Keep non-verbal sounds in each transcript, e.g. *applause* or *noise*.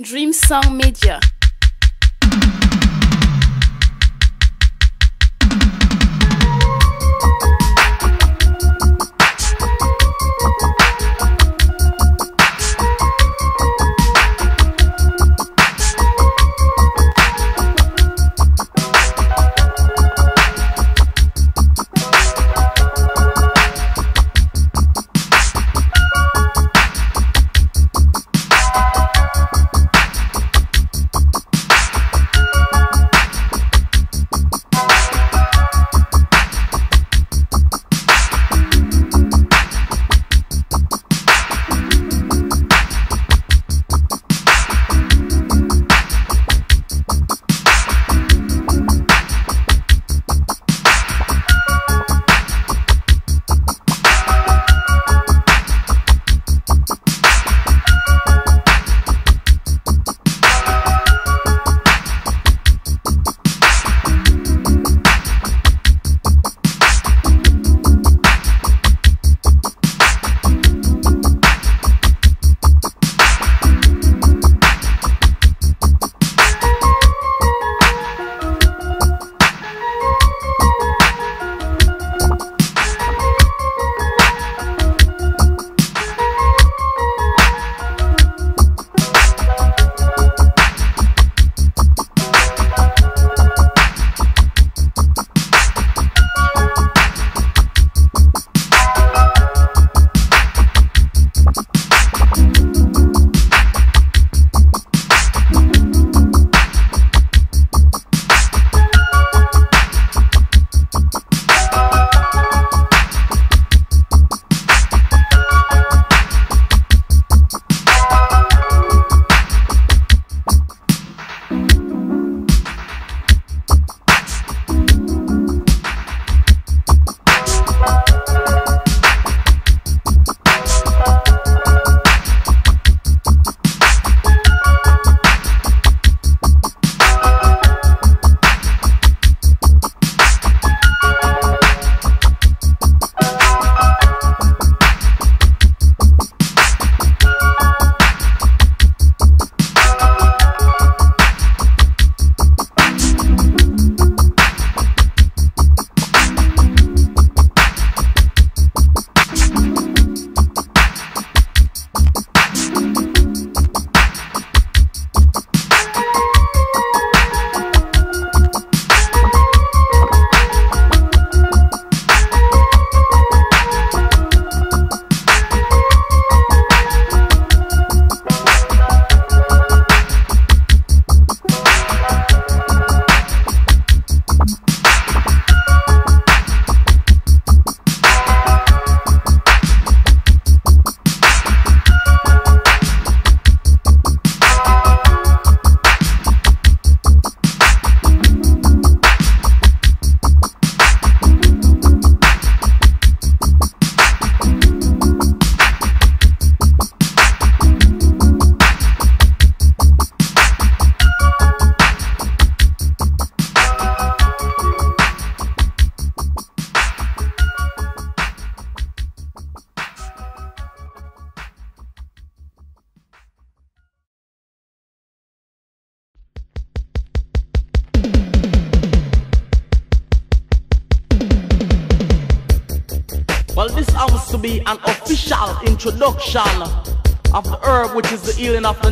Dream Sound Media.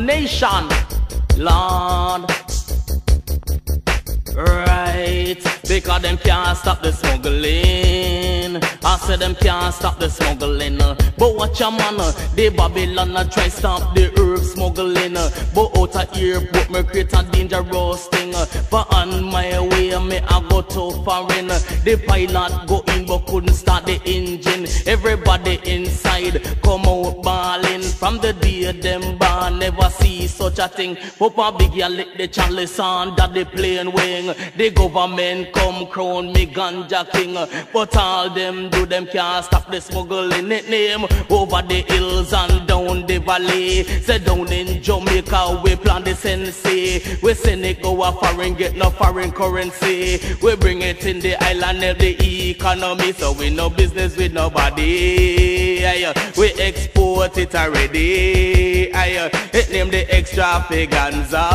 Nation. Lord. Right, because them can't stop the smuggling. I said them can't stop the smuggling. But watch your man, the Babylon a try stop the herb smuggling. But out of here, put me create a dangerous thing. But on my way, me I go to foreign. The pilot go in but couldn't start the engine. Everybody inside come out bawling. From the day them such a thing. Papa Biggie lick the chalice that the plane wing. The government come crown me ganja king. But all them do them can't stop the smuggling it name over the hills and down the valley. Say down in Jamaica we plant the sensei. We send it go a foreign get no foreign currency. We bring it in the island help the economy so we no business with nobody. We export it already. It name the extra figanza.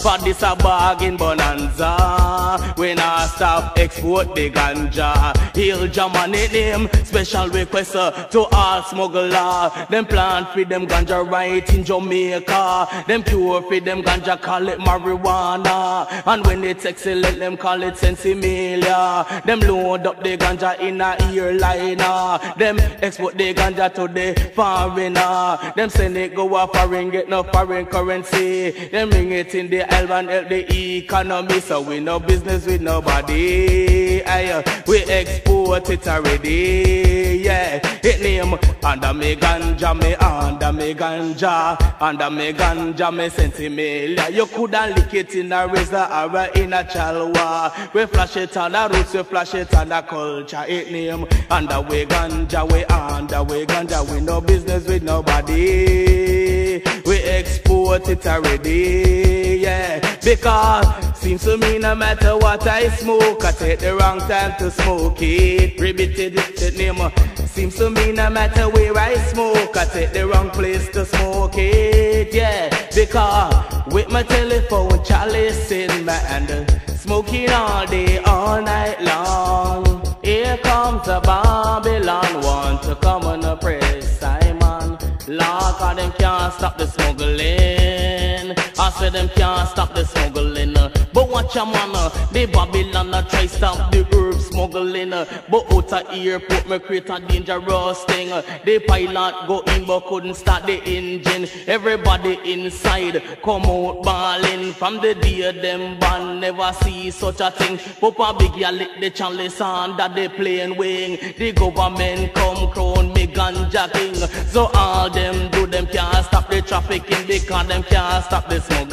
For this a bargain bonanza. We not stop export the ganja. Hill Germany name special request uh, to all smuggler. Them plant for them ganja right in Jamaica. Them pure for them ganja call it marijuana. And when it's excellent, them call it sensimilia. Them load up the ganja in a earliner. Them export the ganja to the foreigner. Them send it go a foreign, get no foreign currency. Them bring it in the island, help the economy. So we no business with nobody. Aye, we export it already. Yeah, it name under me ganja, me under me ganja, under me ganja, me sensimilia. You coulda lick it in a razor or in a chalwa. We flash it on the roots, we flash it on the culture. It name under we ganja, we under we ganja. We no business with nobody. We export it already, yeah. Because seems to me no matter what I smoke, I take the wrong time to smoke it. Ribited it name. Seems to me no matter where I smoke, I take the wrong place to smoke it, yeah. Because with my telephone chalice in my hand, smoking all day, all night long. Here comes a Babylon, want to come and oppress Simon. Lord, cause them can't stop the smuggling. Said them can't stop the smuggling. But watch a man, uh, the Babylon uh, try stop the herb smuggling. uh, But out of airport, me create a dangerous thing. uh, The pilot go in but couldn't start the engine. Everybody inside come out balling. From the day them ban, never see such a thing. Papa Biggie lick the chalice under the plane wing. The government come crown me ganja king. So all them do them can't stop the trafficking because them can't stop the smuggling.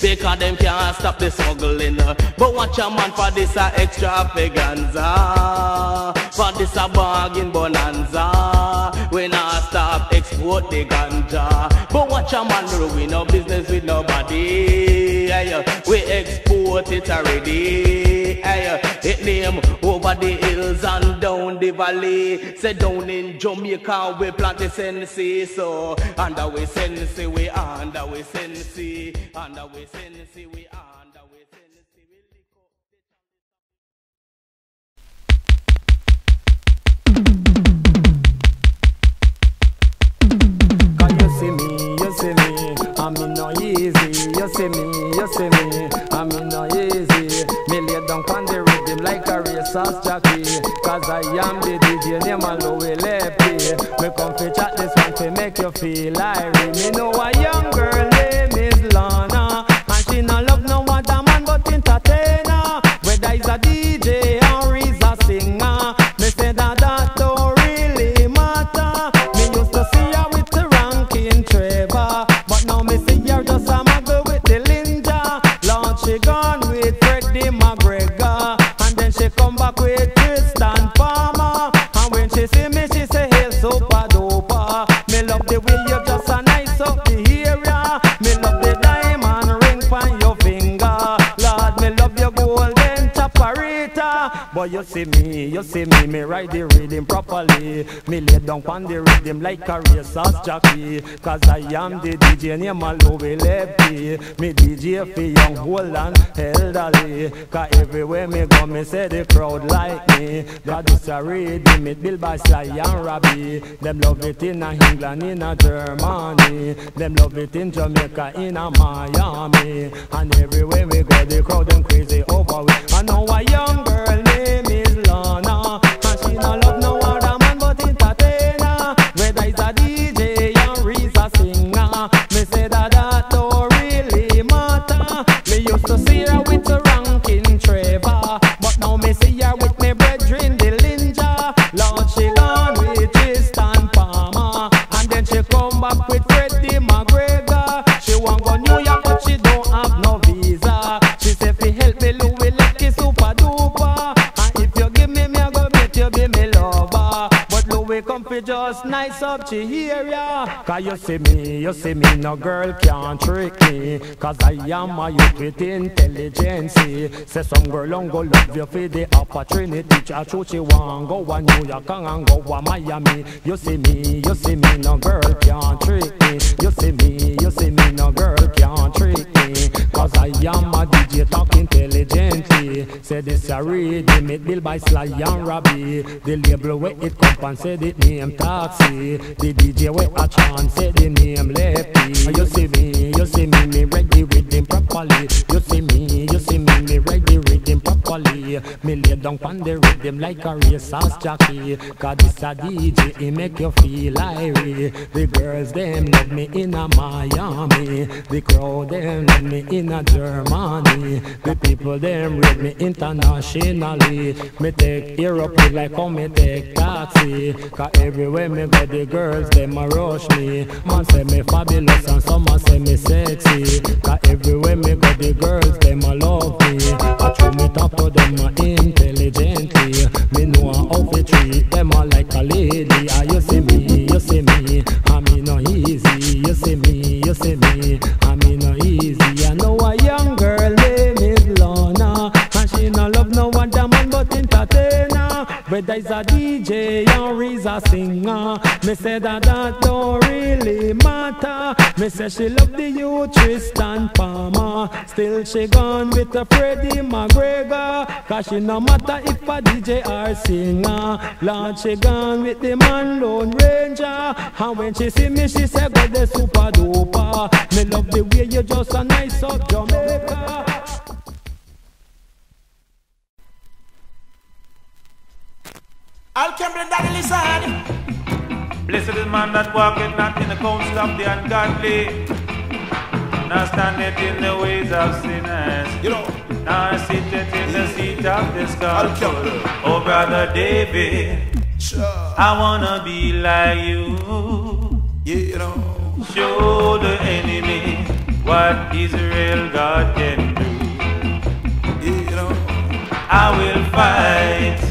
Because them can't stop the smuggling. But watch a man for this a extravaganza. For this a bargain bonanza. We not stop export the ganja. But watch a man we no business with nobody. We export it already. It name over the hills and down the valley. Say down in Jamaica we plant the sensei. So under we sensei we under we sensei. Under we sensei we under see me, I'm in no easy. You see me, you see me, I'm in no easy. Me lay down on the rhythm like a racehorse jockey. Cause I am the DJ name a Louie Lepkie. Me come fi chat this one to make you feel irie. Me know a Down on the rhythm like a racehorse jockey. Cause I am the DJ name Louie Lepkie. Me DJ for young, old and elderly. Cause everywhere me go, me say the crowd like me. God this a rhythm, it built by Sly and Robbie. Them love it in England, in Germany. Them love it in Jamaica, in Miami. And everywhere we go, the crowd them crazy over we. I know a young girl name is Lana. And she no love no just nice up to hear ya. Cause you see me, you see me, no girl can't trick me. Cause I am a youth with intelligence. Say some girl don't go love you for the opportunity. Cha choo she want go a New York and go a Miami. You see me, you see me, no girl can't trick me. You see me, you see me, no girl can't trick me. Cause I am a DJ talk intelligently. Say this a rhythm, it built by Sly and Robbie. The label where it come and say the name Taxi. The DJ where a chance say the name Lefty. You see me, you see me, me ready with him properly. You see me, you see me, me ready with him properly. Me lay down on the rhythm like a racehorse jockey. Cause this a DJ, he make you feel irie. The girls them love me in a Miami. The crowd them love me in a Germany. The people them rate me internationally. Me take aeroplane like how me take taxi. Cause everywhere me go the girls them a rush me. Man say me fabulous and some say me sexy. Cause everywhere me go the girls them a love me. I try me talk to them a intelligently. Me know how to treat them a like a lady. Ah, you see me, you see me. I mean no easy. You see me, you see me. It's a DJ or is a singer, me say that that don't really matter. Me say she love the youth Tristan Palmer, still she gone with a Freddie McGregor. Cause she no matter if a DJ or singer, Lord she gone with the man Lone Ranger. And when she see me, she say go the super duper. Me love the way you just a nice up Jamaica. Al Campbell Daddy Lizard. Blessed is the man that walketh not in the counsel of the ungodly, nor standeth in the ways of sinners, You know, nor sitteth in the seat of the scornful. Oh, brother David, sure. I wanna be like you. Yeah, you know. Show the enemy what Israel God can do. Yeah, you know. I will fight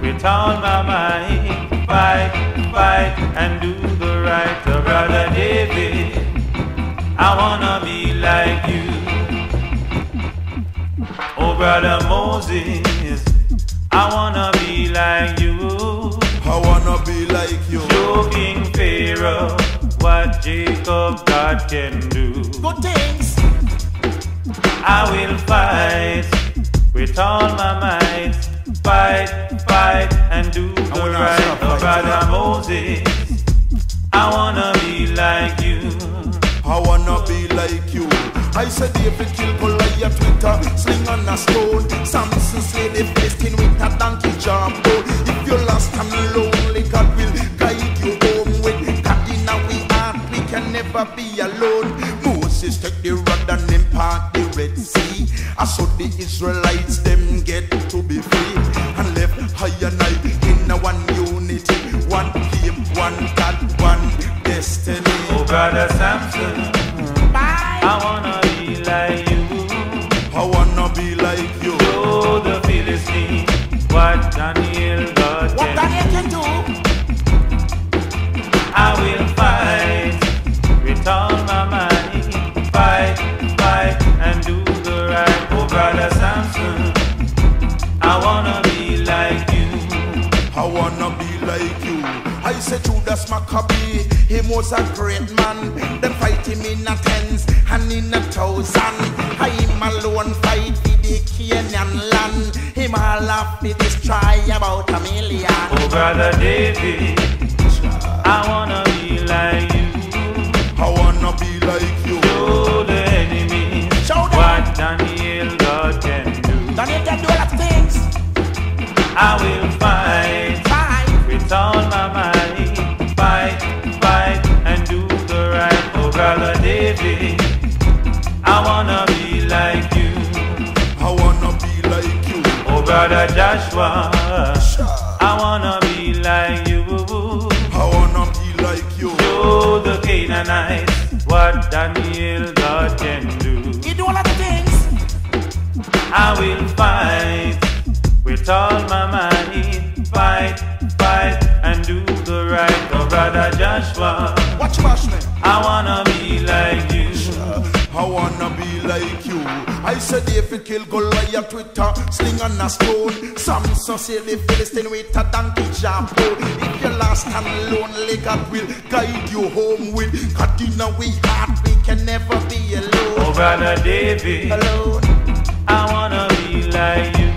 with all my might, fight, fight, and do the right. Oh, brother David, I wanna be like you. Oh, brother Moses, I wanna be like you. I wanna be like you. Show King Pharaoh what Jacob God can do. Good things. I will fight with all my might, fight, fight, and do the right. right brother Moses, I wanna be like you. I wanna be like you. I said David kill Goliath with a sling and a stone. Samson slay the Philistine with a donkey jawbone. If you're lost and lonely, God will guide you home. With God in our heart, we can never be alone. Moses took the rod and then part the Red Sea. I saw the Israelites them get to be free and left high and high in a one unity, one game, one God, one destiny. Oh, brother Samson, I wanna be like you. Maccabee, he was a great man. Them fight him in a tens and in a thousand. I him alone fight for the Canaan land. Him all have to destroy about a million. Oh, brother David, I wanna be like you. I wanna be like you. Show the enemy Show them. what Daniel God can do. Daniel can do a lot of things. I will fight Fight. with all brother Joshua, I wanna be like you. I wanna be like you. Show the Canaanites what Daniel God can do. He do a lot of things. I will fight with all my might, fight, fight, and do the right. Oh, brother Joshua. Watch watch me. I wanna I said if you kill Goliath with a sling and a stone. Samson say the Philistine with a donkey jump. If you're lost and lonely, God will guide you home with God in we heart. We can never be alone. Oh, brother David, Alone. I wanna be like you.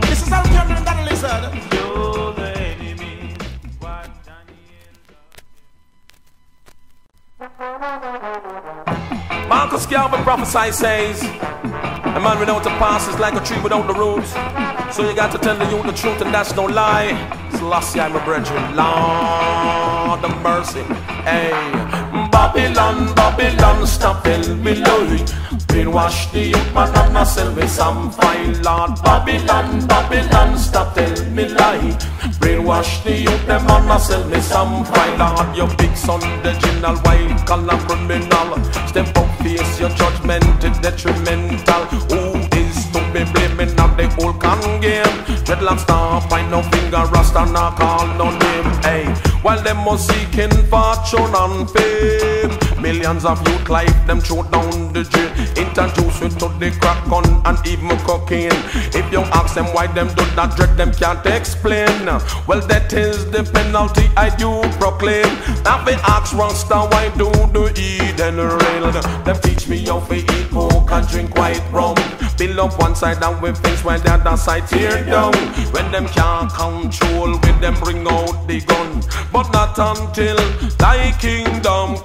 This is how Cameron that listen. You're the enemy. What Daniel Marcus Garvey prophesy says, A man without a past is like a tree without the roots. So you got to tell the youth the truth, and that's no lie. Selassie, I'm a brethren. Lord of mercy. Hey, Babylon, Babylon, stop telling me lie. Brainwash the youth, man, I sell me some fine. Lord, Babylon, Babylon, stop telling me lie. Brainwash the youth, them man, I sell me some fine. Lord, your big son, the general white collar criminal. Step up, face your judgment, is detrimental. Who is to be blaming of the whole con game? Dreadlocks star, find no finger, rasta, not call no name. Hey, while them was seeking fortune and fame. Millions of youth life, them throw down the jail. Introduce you to the crack gun and even cocaine. If you ask them why them do that dread, them can't explain. Well, that is the penalty I do proclaim. Now they ask Rasta, why do the Eden rail? Them teach me how to eat coke and drink white rum. Build up one side and we face when the other side tear down. When them can't control, with them bring out the gun. But not until thy kingdom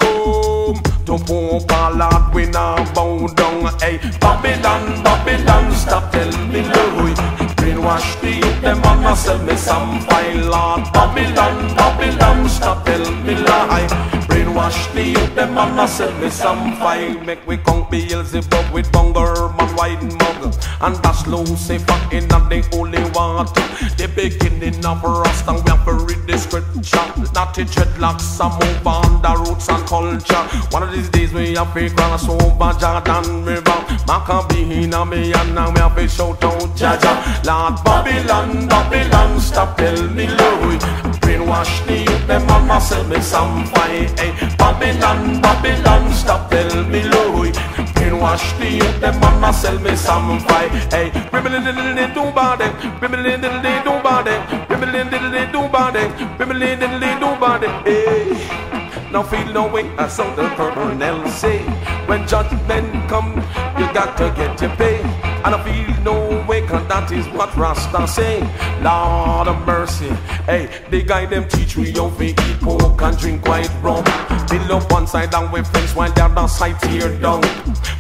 come. To Pope Lord, we now bow down. Hey, Babylon, Babylon, stop telling me lie. Brainwash the youth, them wanna sell me some fine Lord. Babylon, Babylon, stop telling me lie. Brainwash the youth, them wanna sell me some fine. Make we conk Beelzebub with bunger, man, wide mug. And that's Lucifer in the holy water. The beginning of Rasta, we have to read the scripture. Not the dreadlocks, I move on the roots and culture. One of these days we have to cross over Jordan River. Maccabee, me and now we have to shout out Jaja. Lord Babylon, Babylon, stop tell me lie. Brainwash the youth, them mama sell me some fine. Hey, Babylon, Babylon, stop tell me lie. Brainwash the youth, them mama sell me some fine. Eh? Hey, ribbling diddly dee doo body, ribbling diddly dee doo body, ribbling diddly dee doo body, ribbling diddly dee doo body. Hey. Now feel no way, I saw the colonel say When judgment come, you got to get your pay I feel no cause that is what Rasta say. Lord of mercy, hey, the guy them teach we how to eat pork and drink white rum. Build up one side and we fence while the other side tear down.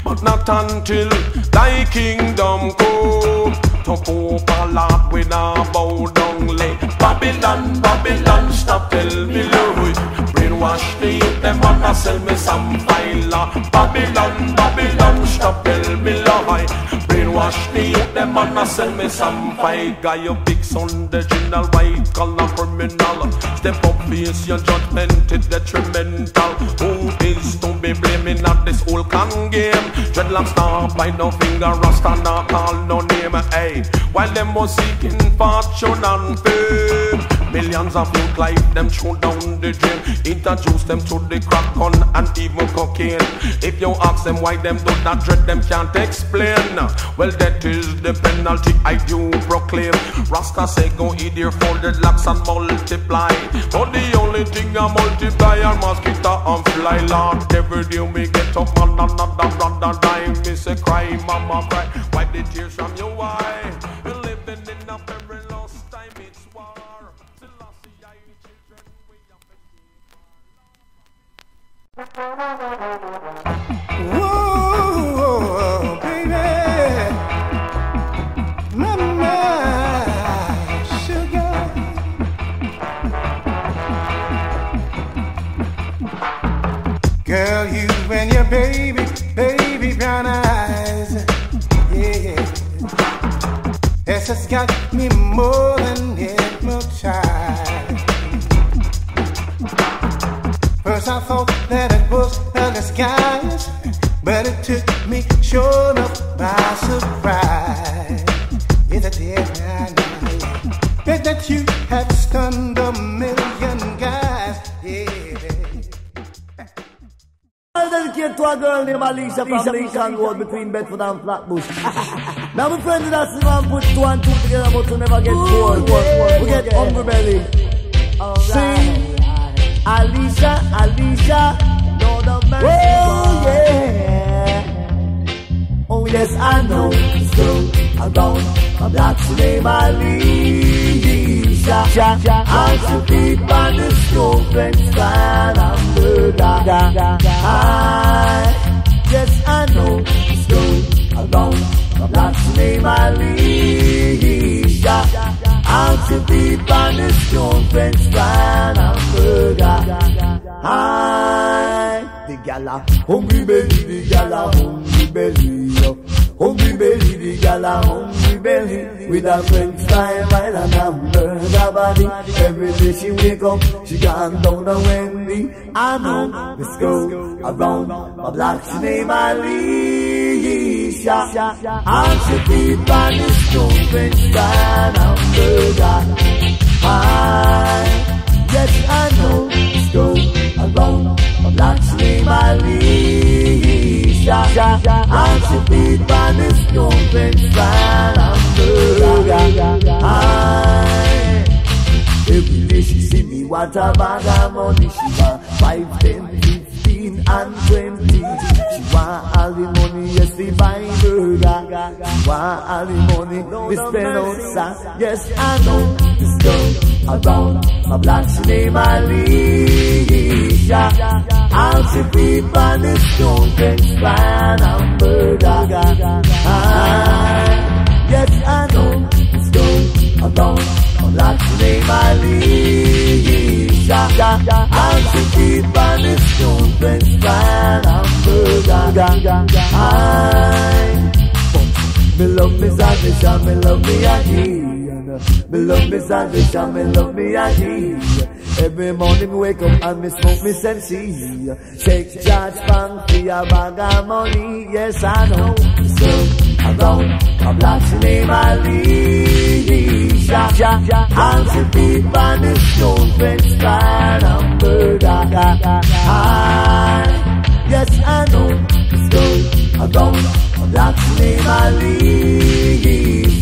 But not until thy kingdom come. To Pope Lord we now bow down lay Babylon, Babylon, stop tell me Brainwash the them wanna sell me some file Babylon, Babylon, stop tell me lie Brainwash the them wanna sell me some file Guy, your big son, the general white collar criminal Step up, face your judgment, it's detrimental Who is to be blaming at this whole con game? Dreadlocks star, by no finger, rasta not call no name Hey, while them was seeking fortune and fame Millions of youth life, them throw down the drain. Introduce them to the crack gun and even cocaine. If you ask them why them do not dread, them can't explain. Well, that is the penalty I do proclaim. Rasta say go eat your folded locks and multiply. But the only thing I multiply are mosquito and fly Lord, every day we get up on another brother die Me say cry, mama cry, wipe the tears from your eye living in a Girl, you and your baby, baby brown eyes, yeah. This has got me more you have stunned a million guys. Yeah. Dedicate to a girl named Alesha from Lincoln Road between Bedford and Flatbush. *laughs* now, my friend, that's the man put two and two together, but to never get bored. We get hungry belly. Right. Sing Alesha, Alesha. Lord the man. Oh, yeah. Oh, yes, I know. So, around a black slave, I leave. I'm ja. Also blieb alles so, wenn's keiner murder. Ja. I, yes, I know, it's going alone. But that's I leave. Ja, ja, ja. Also blieb alles so, murder. I, the gala, hungry belly, the gala, hungry belly hungry belly, the gala, hungry belly, with a French style while and a murder body. Every day she wake up, she gone down a Wendy. I know this girl around, a black she name Alesha, and she keep on the stone French style and murder. I, yes I know this girl around, a black she name Alesha, and she keep on the stone French style and murder. I, Every day she see me what a bag of money She want. Five, ten, fifteen and twenty. She want all the money, yes, to buy burger She want all the money, we spend outside Yes, I know. This girl around My black she name Alesha I'll the people in this town conspire and murder. I, ah, yes, I know it's going around. like to name Alesha. I'll All the people in this town conspire and murder. I, me love me salvation, me love me a Me love me salvation, me love me a Every morning wake up and me smoke me sensi. Take charge from for a bag of money Yes I know. So around a black she name Alesha And she peep on the stone fence fan and murder I, Yes I know. So around a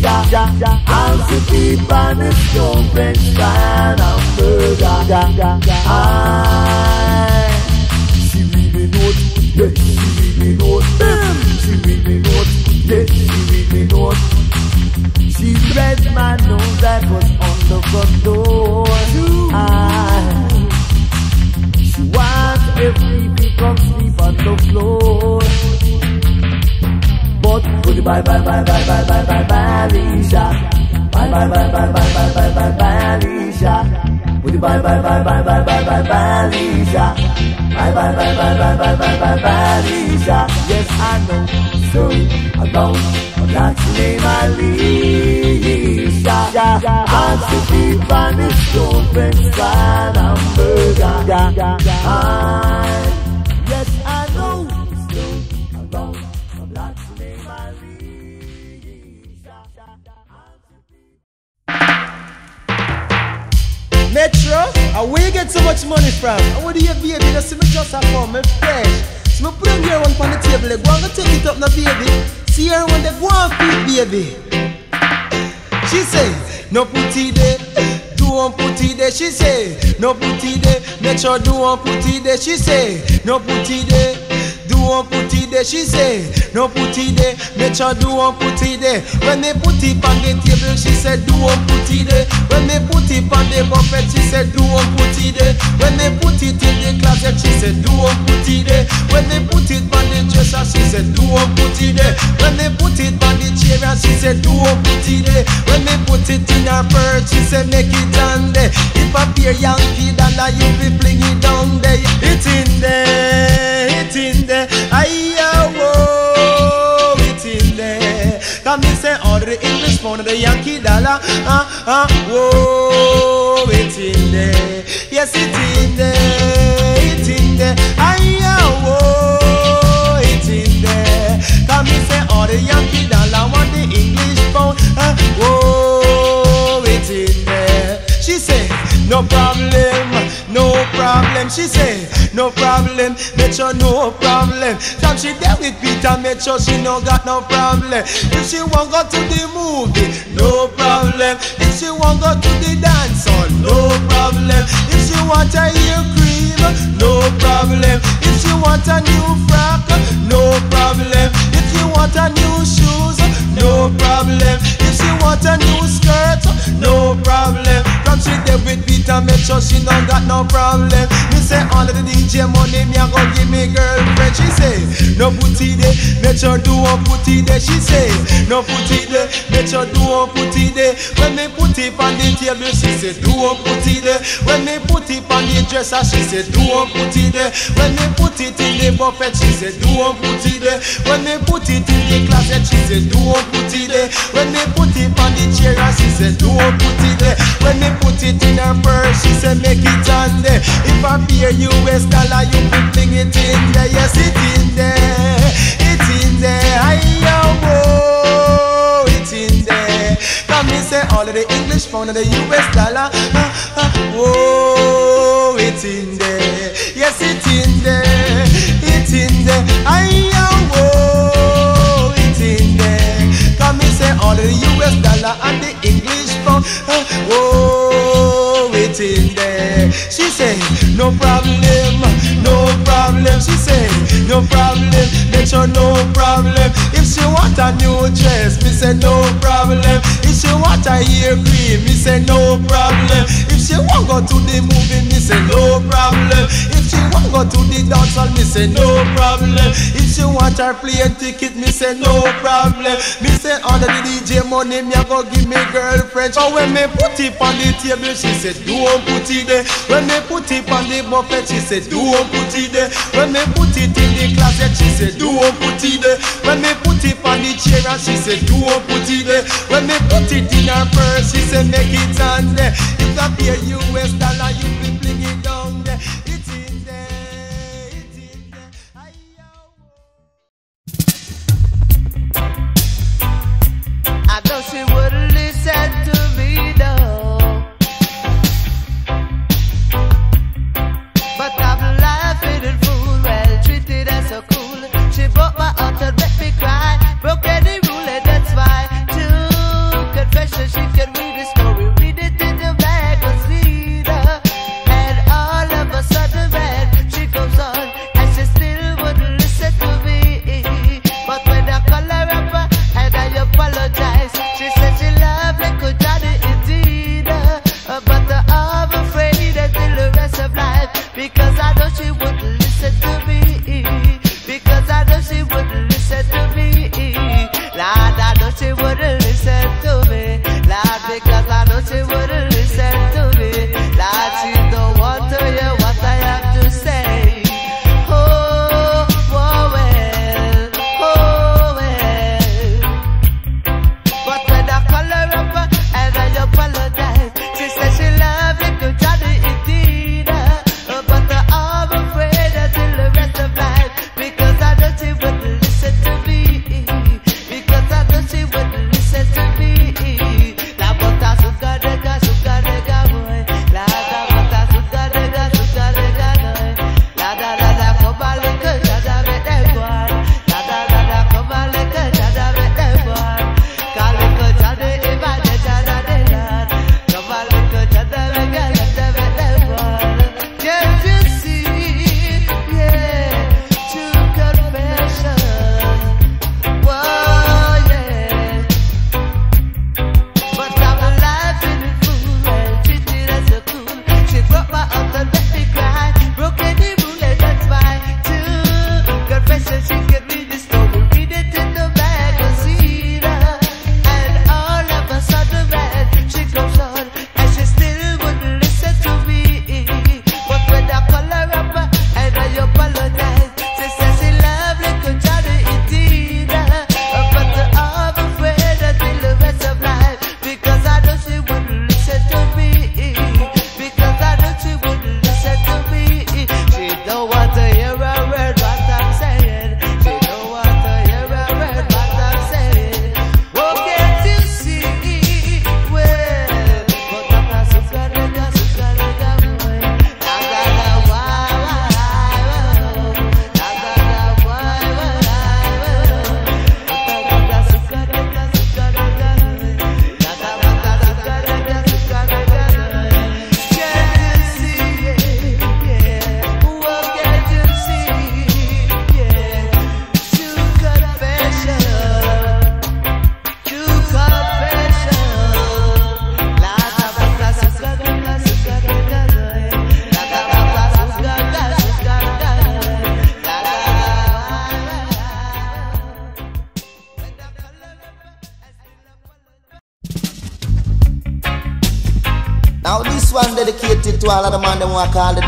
ja, ja, ja. Also die Bahn ist schon Brennstein am Bürger. Ja, ja, ja. Not, yeah, she will mir Not, sie will Not, yeah, she will mir Not. She read my nose that was on the front door. I, she wants everything from sleep on the floor out with the bye bye bye bye bye bye bye Balisha. Bye bye bye bye bye bye bye bye Balisha. With the bye bye bye bye bye bye bye Balisha. Bye bye bye bye bye bye bye bye Yes I know, I know that's the Alesha. I'm be banished, open, sky, and. I. and where you get so much money from? And where do you baby? You see me just a come, me fresh. So me put them here one on the table, go and go take it up now, baby. See her when they go and feed, baby. She say, no put it there. Do one put it there, she say. No put it there. Make sure do one put it there, she say. No put it there. Do one put it there, she say. No put it there. Make sure do one put it there. When they put it on the table, she said do one put it there. When they put it on the buffet, she said do one put it there. When they put it in the closet, she said do one put it there. When they put it on the dresser, she said do one put it there. When they put it on the chair, she said do one put it there. When they put it in her purse, she said make it on there. If a pair Yankee dollar, you be fling it down there. It's in there, it's in there. Aye, whoa, it's in there. Come me say all the English pound, the Yankee dollar. Ah, ah, whoa, it's in there. Yes, it's in there, it's in there. Aye, whoa, it's in there. Come me say all the Yankee dollar, want the English pound. Ah, whoa, it's in there. She say, no problem, problem. She say, no problem. Make sure no problem. Time she there with Peter, make sure she no got no problem. If she want go to the movie, no problem. If she want go to the dance hall, no problem. If she want a ear cream, no problem. If she want a new frock, no problem. If you want a new shoes, no problem. If she want a new skirt, no problem. Come she there with Peter, make sure she no got no problem. Me say all of the DJ money, me a go give me girlfriend. She say no putty there, make sure do one putty there. She say no putty there, make sure do one putty there. When me put it on the table, she say do one putty there. When me put it on the dresser, she say do one putty there. When me put it in the buffet, she say do one putty there. When me put it in the closet, she say do one putty there. When me put it on the chair, and she said, do one putty there. When me put it in her purse, she said, make it on there. If I pay US dollar, you can fling it in there. Yes, it in there. It's in there. Hiya, whoa, it's in there. Come me say all of the English pound and the US dollar. Ah, ah, whoa, it's in there. Yes, it's in there. It's in there. Hiya, all the US dollar and the English pound. Ah, there. She say no problem, no problem. She say no problem. Make sure no problem. If she want a new dress, me say no problem. If she want a ear cream, me say no problem. If she want go to the movie, me say no problem. If she want go to the dance hall, me say no problem. If she want her plane ticket, me say no problem. Me say under the DJ money, me a go give me girlfriend. So when me put it on the table, she said don't put it there. When me put it on the buffet, she said don't put it there. When me put it in the closet, she said don't put it there. When me put it on the chair, and she said don't put it there. When me put it in her purse, she said make it on there. If I pay US dollar, you be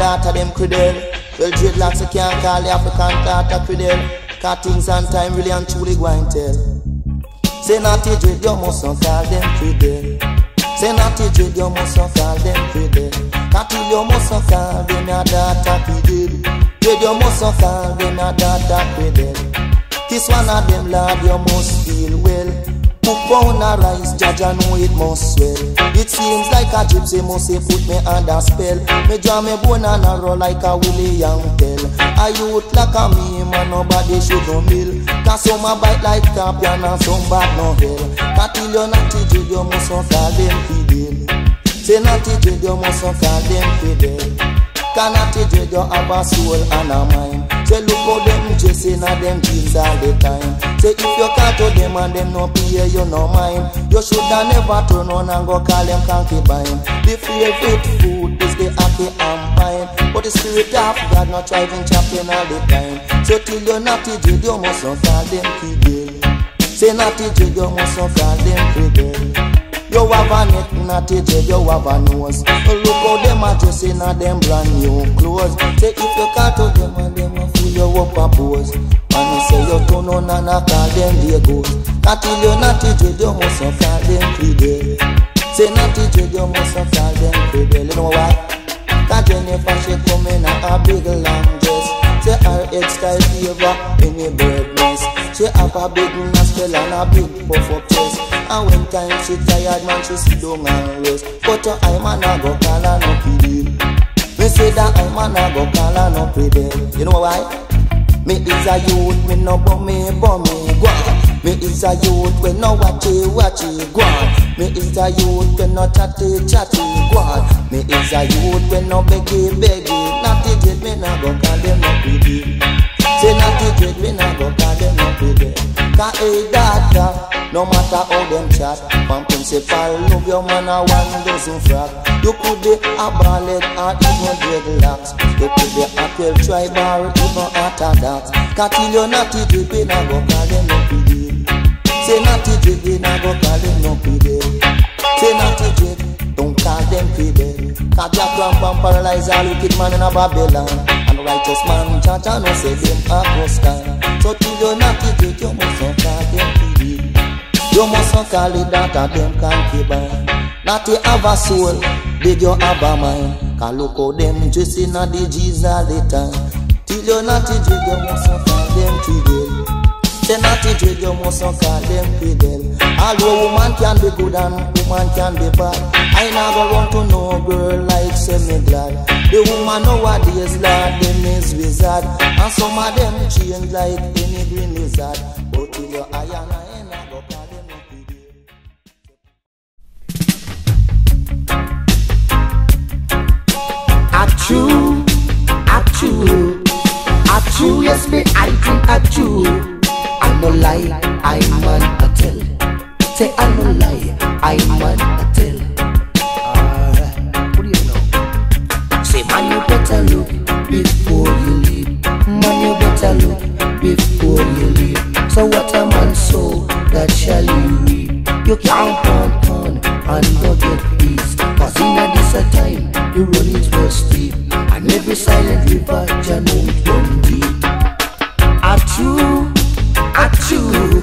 daughter them credel. Well, dreadlocks you can't call the African daughter credel. Cause things and time really and truly going tell. Say naughty dread, you mustn't call them credel. Say naughty dread, you mustn't call them credel. Cattle, you mustn't call them your daughter credel. Dread, you mustn't call them your daughter credel. Kiss one of them, lad, you must. Pound a rice, Jaja know it must swell. It seems like a gypsy must say put me under spell. Me draw me bone and a roll like a William Tell. A youth like a me, man, nobody should no mill. Cause some a bite like scorpion and some bad no hell. Cause till you're not jig, you must call them fidel. Say not jig, you must call them fidel. Cannot jig, you have a soul and a mind. Say look how them dressing and them jeans all the time. Say if you can't to them and them no pay you no mind. You shoulda never turn on and go call them concubine. The favorite food is the ackee and pine. But the spirit of God not driving chaplain all the time. So till you're a jig, you must call them fidel. Say a jig, you must call them fidel. You have a neck, not a jig, you have a nose. Look how them a dressing and them brand new clothes. Say if you can't them and them a fool you up a pose. And me say you turn on and I call them they ghost. Not till you not a you must not call them fidel. Say not a you must not call them fidel. You know why? Cause Jennifer she come in a big long dress. Say her hairstyle favor any bird nest. She have a big nostril and a big puff up chest. And when time she tired, man, she sit down and rest. But uh, I man a go call her no fidel. Me say that I man a go call her no fidel. You know why? Me is a youth, me no bum me, bum me, go. Me is a youth, we no watchy, watchy, go. Me is a youth, we no chatty, chatty, go. Me is a youth, we no beggy, beggy. Not the me no go call them no fidel. Say not the jet, me no go call them no fidel. Cause hey data, no matter how them chat From principal, love your man a one dozen frack You could be a ballet or even dreadlocks. You could be a twelve tribal or even orthodox. Cause till you're not drip, we not go call them no fidel Say not drip, we not go call them no fidel Say not a them feel bed. Cause your grandpa paralyze a wicked man in a Babylon. And righteous man, cha cha no say them a Oscar. So to your naughty gate, you must not call them feel You must not call it that a them can't keep on. Not you have a soul, did you have a mind? Cause look how them dressing a the Jesus later. Till you naughty gate, you must not call them feel Say not a jig, you must not call them fidel. Although woman can be good and woman can be bad. I never want to know girl like semi-glad The woman nowadays, Lord, them is wizard. And some of them change like any green lizard. But till call them no fidel. Achoo, achoo, achoo, yes me I think achoo. No lie, I man a tell. Say I no lie, I man a tell. Alright, what do you know? Say man you better look before you leave. Man you better look before you leave. So what a man sow, that shall you reap. You can't count on and go get peace. Cause in a this a time, the runnings were steep. And every silent river, it run deep. A true, a true,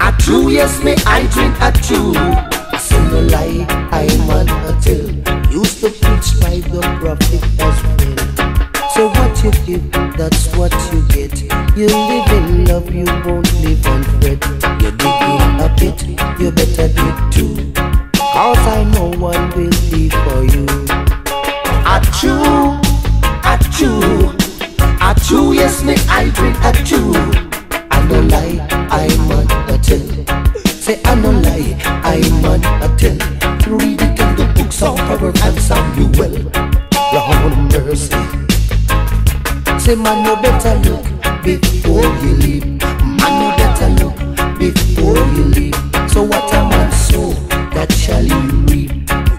a true, yes me I drink a true. I say lie, I man a tell. Used to preach by the prophet as well. So what you give, that's what you get. You live in love, you won't live on bread. You dig in a pit, you better dig too. Cause I know one will be for you. Achoo, achoo, achoo, yes me I drink achoo. I no lie, I man a tell. Say I no lie, I man a tell. Read it in the books of Proverbs and Samuel. Lord mercy. Say man you better look before you leave. Man you better look before you leave. So what a man sow, that shall you reap.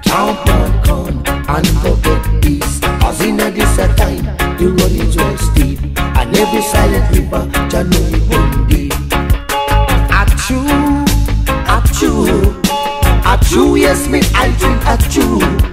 Count on corn and go get peace. Cause in a this a time, the road is well steep. And every silent river, Jah know it one achoo, yes me I drink achoo. I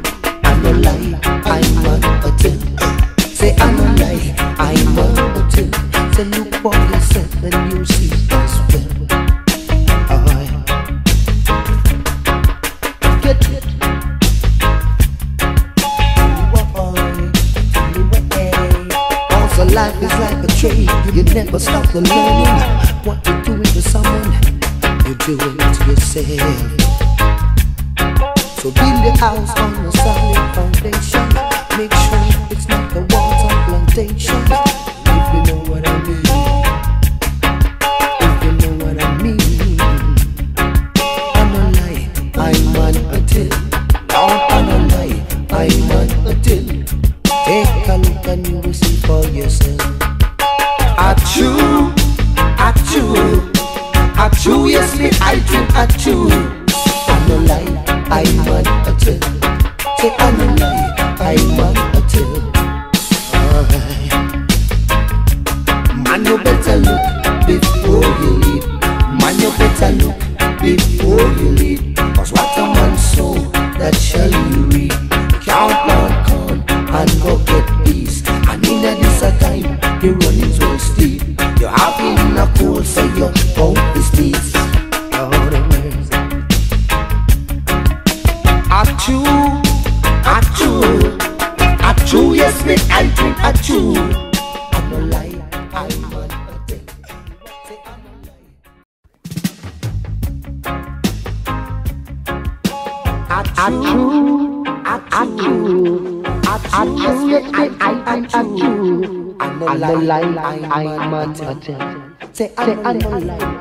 say, Ali,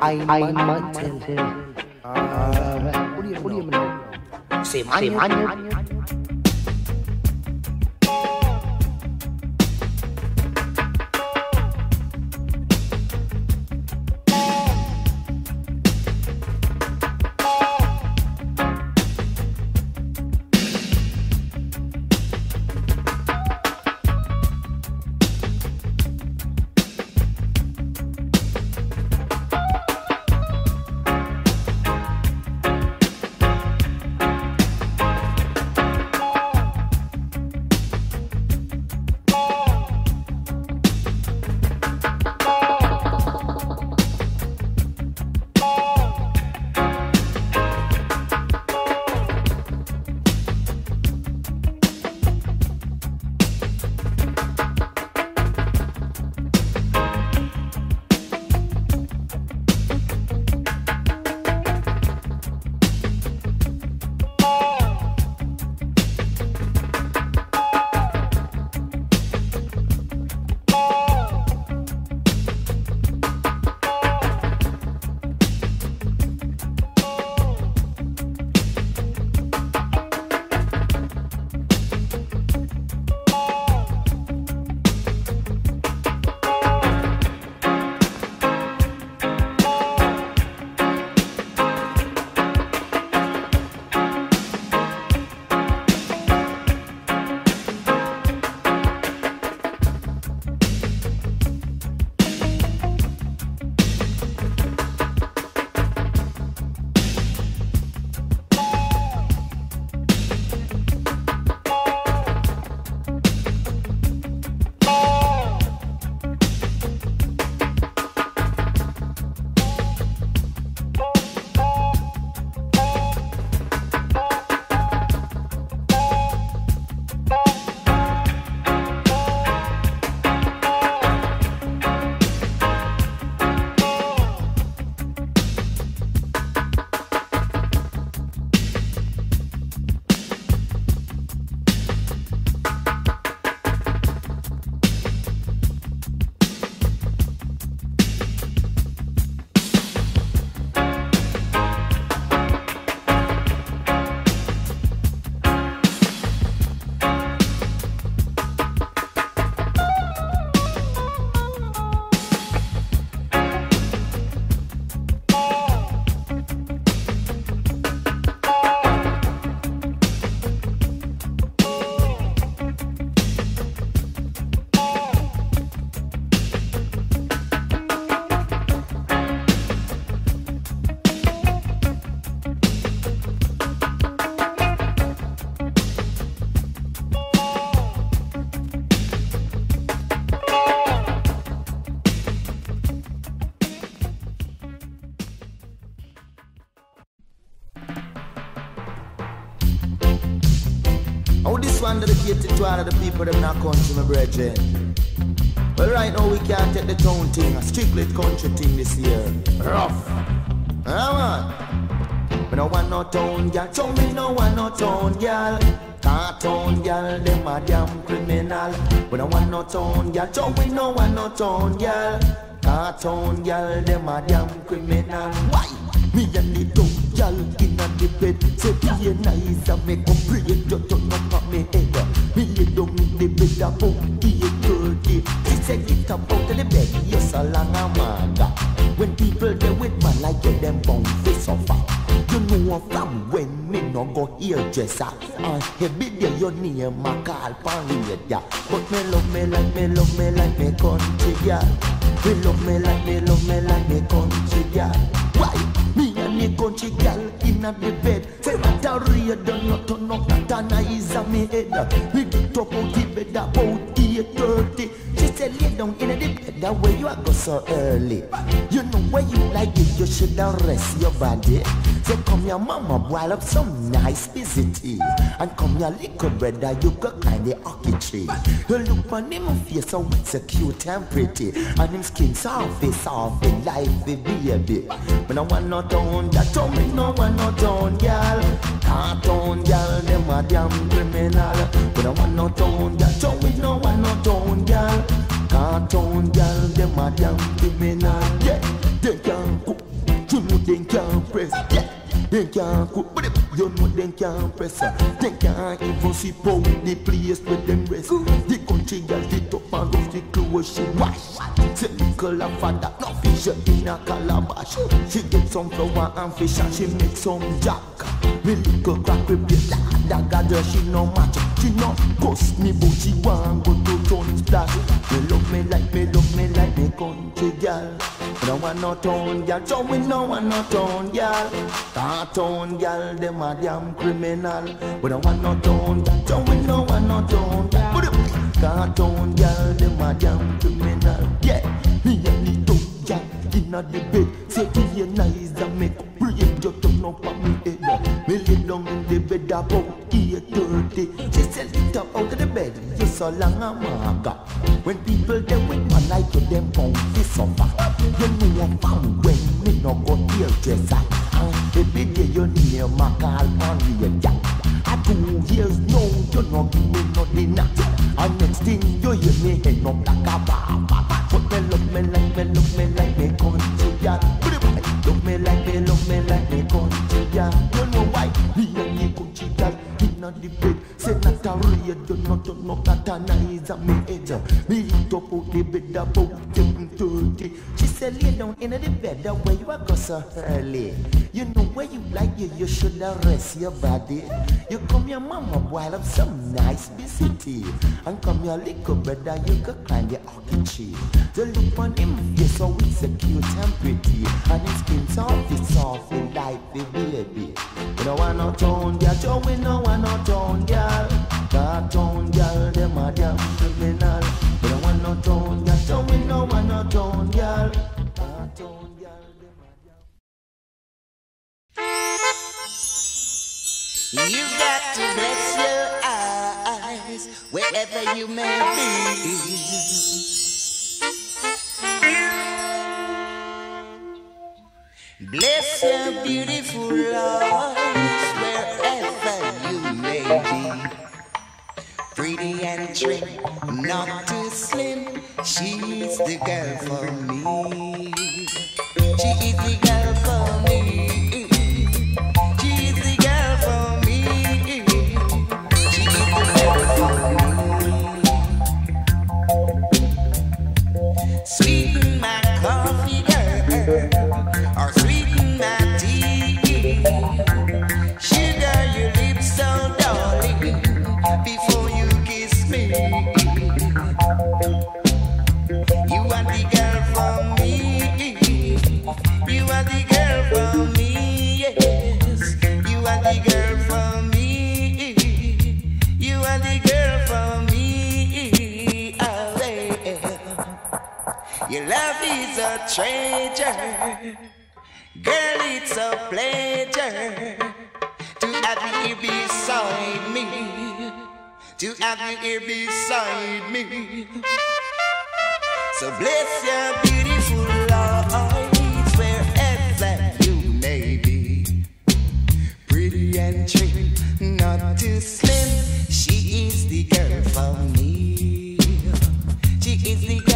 I'm tell. What you mean? Say, man, man, man. Town girl, so we no want no town girl. Cartoon girl, them a damn criminal. Why? Me and the town girl in a the bed, say be nice and make up pray, just turn up on me head. Me lay down in the bed about eight thirty. She said get up out of the bed, you so long a mother. When people there with man like you, them bound to suffer. You know from when me no go here dresser. Uh, every day you near my call for radio. But me like me love me like me country girl. Me love me like me love me like me country girl. Why? Me and me country girl in a the bed. Say what a radio not turn that a nice on me head. Me get up out the bed about eight thirty. She said lay down in the bed way you a go so early. You know where you should rest your body. Say come your mama boil up some nice visiting. And come your little brother, you go kinda hockey tree. You look on him face so it's so cute and pretty. And him skin soft, soft, and life baby. But I want no tone, that told me no one no tone, girl. Cartoon girl, them a damn criminal. But I want no tone, that told me no one no tone, girl. Cartoon girl, them a damn criminal. Yeah, can't press. They can't cook, you know they can't press her. They can't even see out the place where them rest. The country girl, the top and off the clothes she wash. Say little of father, no fish in a calabash. She get some flour and fish and she make some jack. Me little crack with the gather she no match. She no cost me, but she want go to town splash. Me love me like me, love me like me country girl. No want no town girl, so we no want no town girl. Cartoon girl, them a damn criminal. We don't want no town girl, so we no want no town girl. Cartoon girl, them a damn criminal. Yeah, me and the town girl inna the bed, say be nice and make brain just turn up on me head. Me lay down in the bed about eight thirty. She said it up out of the bed, so long a maga. When people they with man like you, them bound to suffer. You know I'm when me no go here dresser. And every day you near my call on radio. I two years now, you no give me no dinner. And next thing you hear me head up like a baba. But me love me like me love me like me country girl. Love me like me love me like me country girl. You know why? Me and me country girl inna the bed. Not a radio, not turn up that a nice on me head. Me up out the bed about ten thirty. She said lay down in the bed where you a go so early. You know where you like you, you should rest your body. You come your mama boil up some nice biscuit And come your little brother, you go climb your hockey tree. The look on him, yes, so it's a cute and pretty. And his skin soft, it's soft, like the baby. We don't want no tone girl, Joe, we don't want no tone Cartoon girl, them a damn criminal. Want no want no girl. Got to bless your eyes wherever you may be. Bless your beautiful eyes And trim, not too slim. She's the girl for me. She is the girl for me. She is the girl for me. She is the girl for me. Sweeten love is a treasure. Girl, it's a pleasure to have you here beside me. to have you here beside me. So bless your beautiful eyes wherever you may be. Pretty and trim, not too slim. She is the girl for me. She is the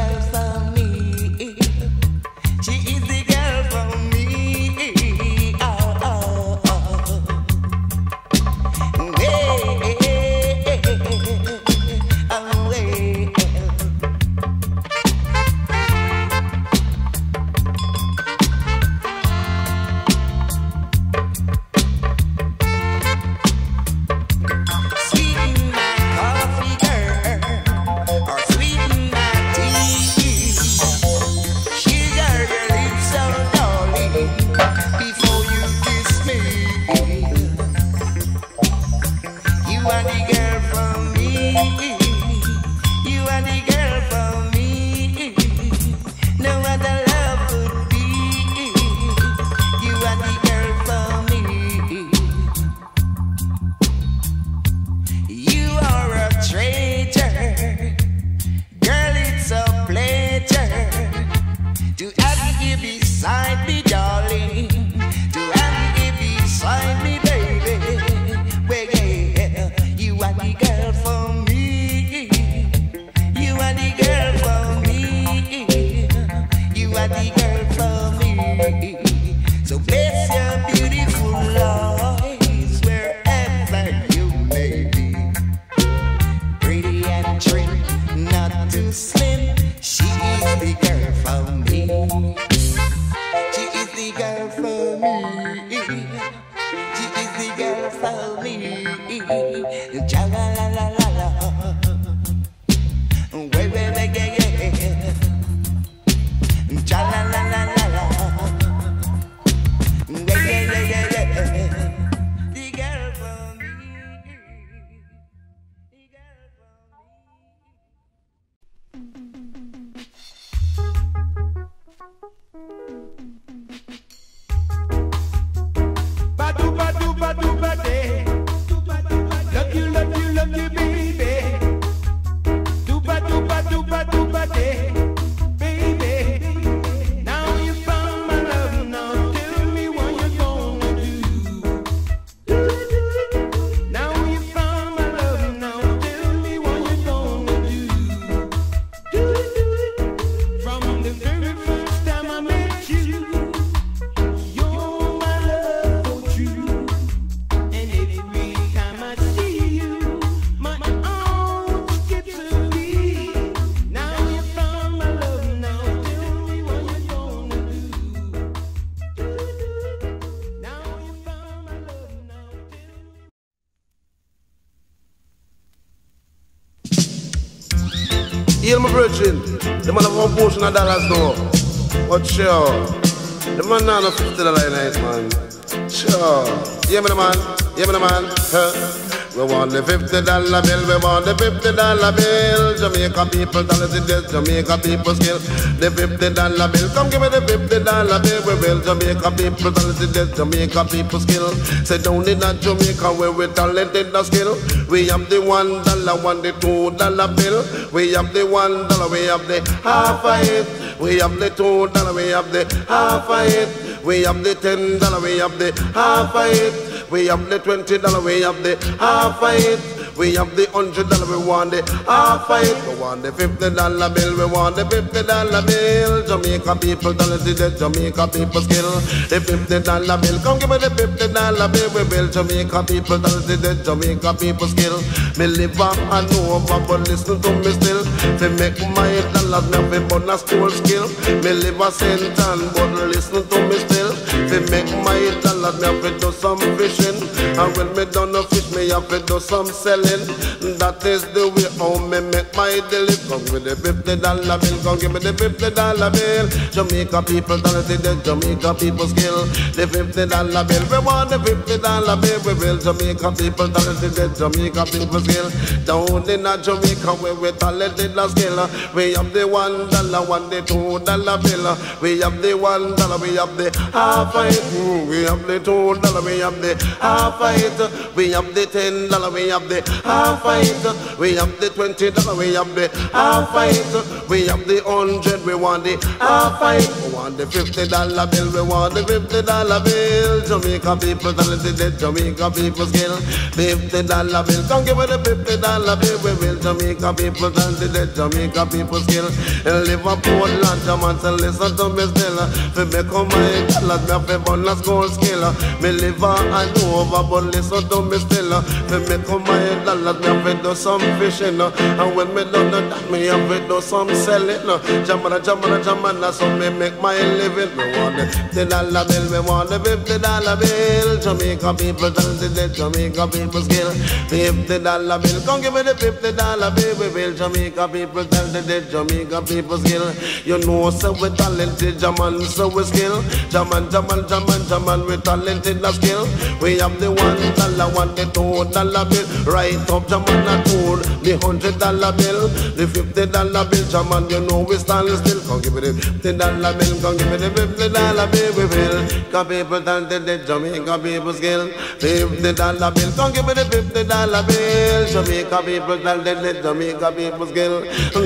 man of dollars now. But sure. The man not no fifty dollar night, man. Sure. Yeah, man. Hear me the man. Huh? We want the fifty dollar bill, we want the fifty dollar bill. Jamaica people tell us it is Jamaica people skill. The fifty dollar bill, come give me the fifty dollar bill. We will Jamaica people tell us it is Jamaica people skill. Say down in that Jamaica where we talented the skill. We have the one dollar, one the two dollar bill. We have the one dollar, we have the half of it. We have the two dollar, we have the half of it. We have the ten dollar, we have the half of it. We have the twenty dollar, we have the half of it. We have the hundred dollar, we want the half of it. We want the fifty dollar bill, we want the fifty dollar bill. Jamaica people tell us the Jamaica people skill. The fifty dollar bill, come give me the fifty dollar bill. We build Jamaica people tell us the Jamaica people skill. Me live up and over, but listen to me still. To make my dollars, me have a bonus school skill. Me live a. John, but listen to me still. To make my dollars, me have to do some fishing. And when me done no fish, me have to do some selling. That is the way how me make my daily. Come with the fifty dollar bill, come give me the fifty dollar bill. Jamaica people talented, the Jamaica people skill. The fifty dollar bill, we want the fifty dollar bill. We will Jamaica people talented, the Jamaica people skill. Down in a Jamaica where we talented the skill. We have the one dollar, one the two dollar bill. We have the one dollar, we have the half it. Mm, We have the the two dollar, we have the half fight. We have the ten dollar, we have the half fight. We have the twenty dollar, we have the half fight. We have the hundred, we want the half fight. We want the fifty dollar bill, we want the fifty dollar bill. Jamaica people talented, Jamaica people skill. Fifty dollar bill, come give me the fifty dollar bill. We will Jamaica people talented, Jamaica people skill. In Liverpool, Jamaica, so listen to me still. Fi make up my dollars, me to burn a school skill. Me live and over, but listen to me still. Uh. Fi make up my dollars, me have to do some fishing. Uh. And when me done that, me have to do some selling. Uh. Jamana, jamana, jamana, so me make my living. Me want the dollar bill, me want the fifty dollar bill. Jamaica people tell the dead Jamaica people skill. Fifty dollar bill, come give me the fifty dollar bill. We will Jamaica people tell the dead Jamaica people skill. You know, so we talented, Jaman, so we skill. Jaman, Jaman, Jaman, Jaman, we talented, na skill. We have the one dollar, one the two dollar bill. Right up, Jaman, a two, the hundred dollar bill, the fifty dollar bill. Jaman, you know we stand still. Come give me the fifty dollar bill, come give me the fifty dollar bill. We will. Cause people talented, Jamaica people skill. Fifty dollar bill, come give me the fifty dollar bill. Jamaica people talented, Jamaica people skill.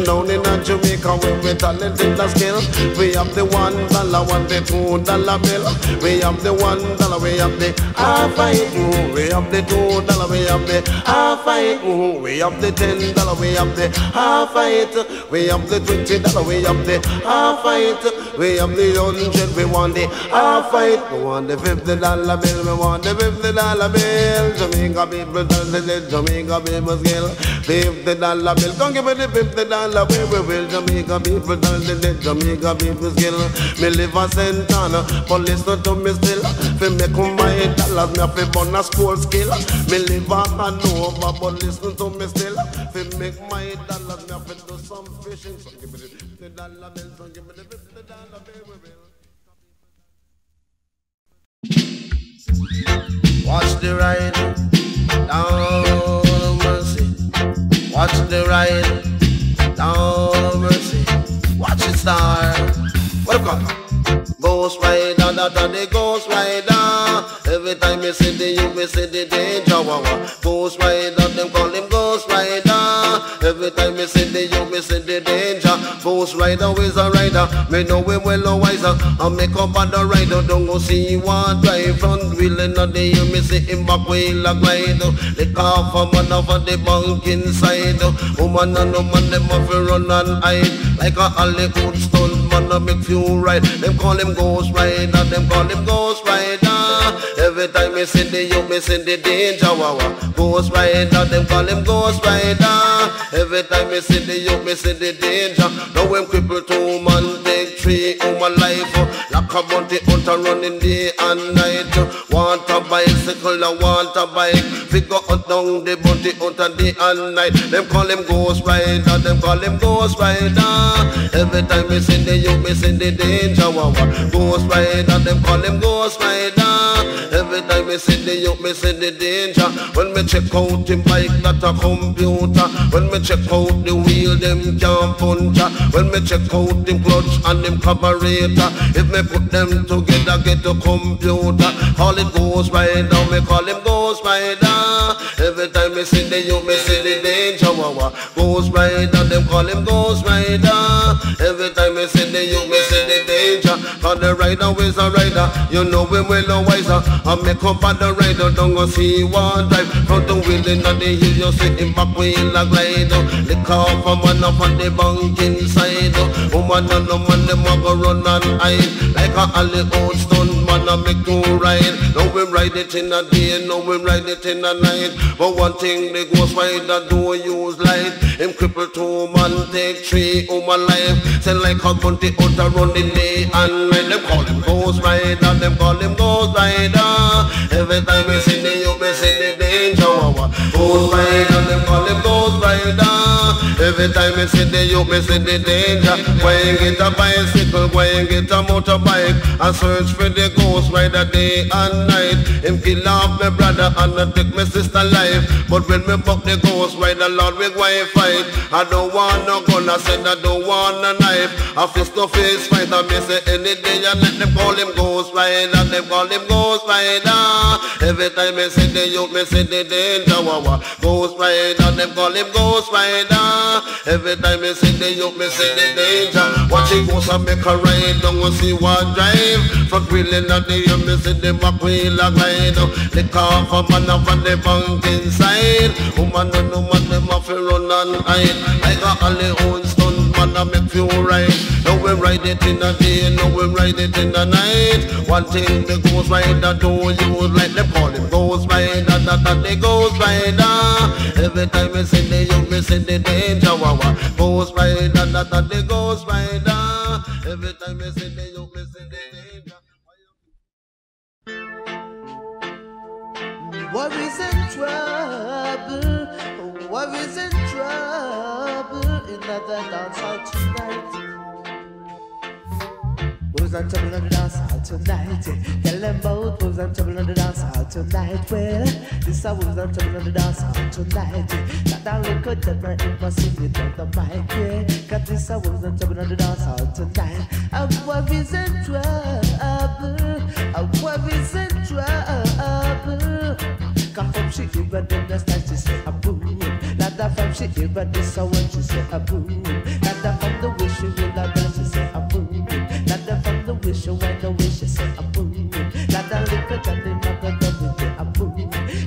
Down in Jamaica, we we talented, na skill. We have the one dollar, one the two dollar bill. We have the one dollar, we have the half fight. Mm, We have the two dollar, we have the half fight. Mm, We have the ten dollar, we have the half fight. We have the twenty dollar, we have the half fight. We have the hundred, we want the half fight. We want the fifty dollar bill, we want the fifty dollar bill. Jamaica people tell the Jamaica people skill. Fifty dollar bill, come give me the fifty dollar bill. We will Jamaica people tell the Jamaica people skill. Me live a Santana, but listen to me still. Fi make my dollars, me to burn a school skill. Me live a Hanover, but listen to me still. Fi make my dollars, me to do some fishing. So give me the dollar bill, so give me the fifty dollar bill. Watch the ride down mercy. Watch the ride down mercy. Watch it start. What up, God? Ghost rider, that a the ghost rider. Every time you see the you, me see the danger. Ghost rider, Ghost rider is a rider. Me know him well or wiser. I make up on the rider, don't go see one drive front wheel in the day. Me see him back wheel a glide. The car for man over the bunk inside. Woman and woman them to run and hide like a Hollywood stunt man. I make you right. Them call him ghost rider. Them call him ghost rider. Every time me see the you, me see the danger. Wow. Ghost rider. Them call him ghost rider. Every time me see the you, me see the danger. Now when cripple two man take three my life. Oh. Like a bounty hunter running day and night. Oh. Want a bicycle, I want a bike. Figure out down the bounty hunter day and night. Them call him ghost rider. Them call him ghost rider. Every time me see the you, me see the danger. Wow. Ghost rider. Them call him ghost rider. Every time me see the you, me see the danger. When me check out him bike, that a computer. When me check out the wheel, them can't punch. When me check out him clutch and him carburetor. If me put them together, get a computer. Call it ghost rider, me call him ghost rider. Every time me see the you, me see the danger. Wow, wow. Ghost rider, them call him ghost rider. Every time me see the you, me see the the rider is a rider, you know him well or wiser. I make up on the rider, don't go see one drive. Front the wheel in the hill, you see him back wheel a glide. The car from man up on the bunk inside. Oh, Woman and no man, them a go run and hide. Like a Hollywood stunt man, I make you ride. Now we ride it in the day, now we ride it in the night. But one thing the ghost rider do use light. Him cripple two man, take three oh human life. Send like a bunty out a run day and night. Them call him ghost rider, them call him ghost rider. Every time we see the you, we see the danger. Ghost rider, them call him ghost rider. Every time me see the youth, me see the danger. Why you get a bicycle, why you get a motorbike? I search for the ghost rider day and night. Him kill off my brother and I take my sister life. But when me buck the ghost rider, Lord, we go and fight. I don't want no gun, I said I don't want a knife. I fist to face fight, I me say any day and let them call him ghost rider, them call him ghost rider. Every time me see the youth, me see the danger. Ghost rider, them call him ghost rider. Every time me see the youth, me see the danger. Watch it goes and make a ride, don't go see what drive. Front wheel in the day, me see the back wheel a glide. The car for man up on the bunk inside. Woman and woman, them have to run and hide. I got all the I make you right. Now we ride it in the day, now we ride it in the night. One thing the ghost rider do you like them call him ghost rider, that that the ghost rider. Ah. Every time we see the young, we see the danger. Ghost rider, that that the ghost rider. And trouble on the dance hall tonight. Tell them both wolves and trouble on the dance hall tonight. Well, this a wolves and trouble on the dance hall tonight. That down liquor that my impossible on the mic. Yeah, cause this a wolves and trouble on the dance hall tonight. A worries and trouble, a worries and trouble. Come from she even in the style she say a boom. Nada from she even this a when she say a boom. Nada from the the way she when the way she say a boom. Nada liquor than the mother done with it, a boom.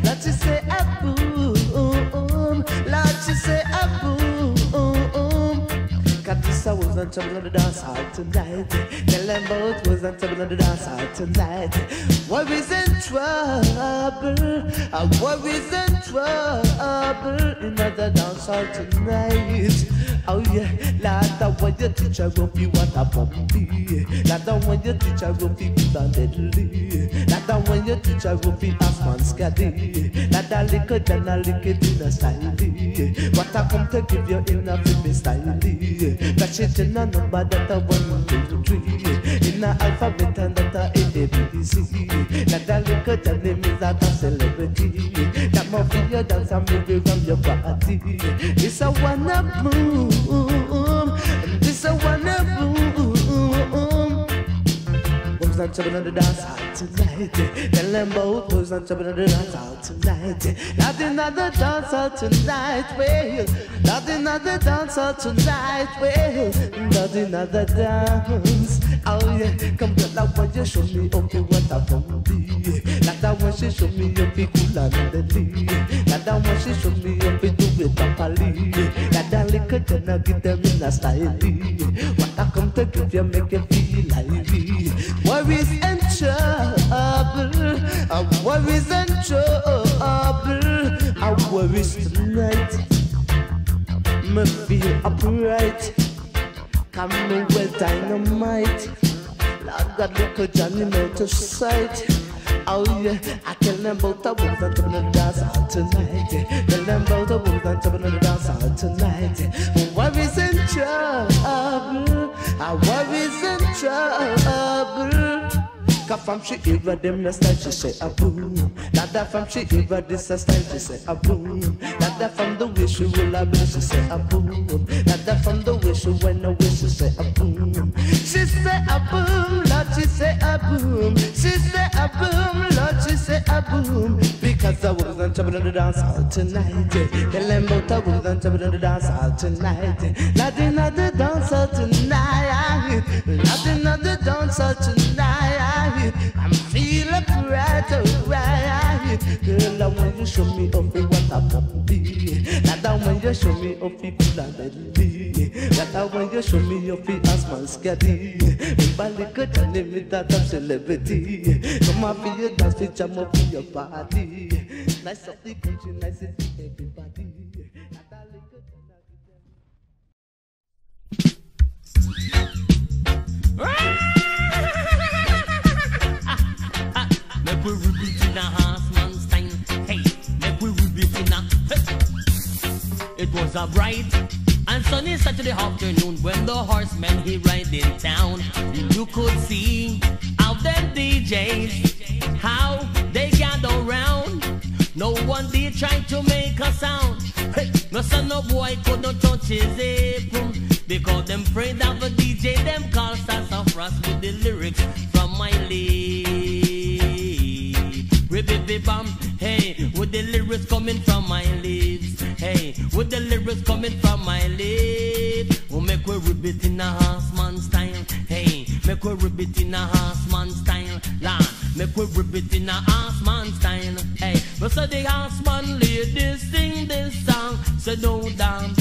Lord she say a boom. Lord she say a this I was on trouble on the dance hall tonight. Tell them both was on trouble on the dance hall tonight. Worries and trouble, uh, worries and trouble in the dance hall tonight. Oh yeah, Lada when your teacher will be what a bumpy. Lada when your teacher will be good and deadly. Lada when your teacher will be Asman Scaddy. Lada lick it and I lick it in a style. What I come to give you in a film style. Catch it in a number that a one, two, three. In a alphabet and that a A, B, C. Lada lick it and name is that a celebrity. That for your dance and maybe from your party. It's a wanna boom. This a wanna boom. Wolves and trouble on the dance hall tonight. Tell them both wolves and trouble on the dance hall tonight. Nothing on the dance hall tonight. Well, nothing on the dance hall tonight. Well, nothing on the dance. Oh yeah, come to that when you show me okay what I can be. That when she show me you be cool and deadly. Like that when she show me you be do it properly. Like that then I give them in a style. What I come to give you make you feel lively. Worries and trouble, uh, worries and trouble, uh, worries tonight. Me feel upright, come me with dynamite. God, look at Johnny Motor sight. Oh yeah, I tell them about the and trouble in the dance hall tonight. Tell them about the wolves and trouble in the dance hall tonight. Worries and trouble, I worries and trouble. Cause from she ever them the style she say a boom. Not that from she ever this a style she say a boom. Not that from the way she will a bit she say a boom. Not that from the way she went away she say a boom. She say a boom, Lord she say a boom. She say a boom, Lord she say a boom. Because the wolves and trouble in the dance hall tonight. Tell them about the wolves and trouble in the dance hall tonight. At the dance hall tonight. At the dance hall tonight. I'm feeling right, alright. Girl, I want you show me up what I'm gonna be. That I want you show me up the cool and deadly. That I want you show me up the asthma scatty. Remember good and me that I'm celebrity. Come on, for your dance, bitch, I'm up for your party. Nice of the country, nice of everybody. That We in a horseman's time. Hey, we in a. It was a bright and sunny Saturday afternoon when the horsemen he ride in town, you could see how them DJs, how they gather round. No one did try to make a sound. No boy could touch his because them afraid of a DJ. Them call sassafras with the lyrics from my lips. Ribby bam, hey, with the lyrics coming from my lips. Hey, with the lyrics coming from my lips. Oh, make we rip it in a horseman style. Hey, make we rip it in a horseman style. Lord, make we rip it in a horseman style. Hey, but so the horseman ladies sing this song. So don't down.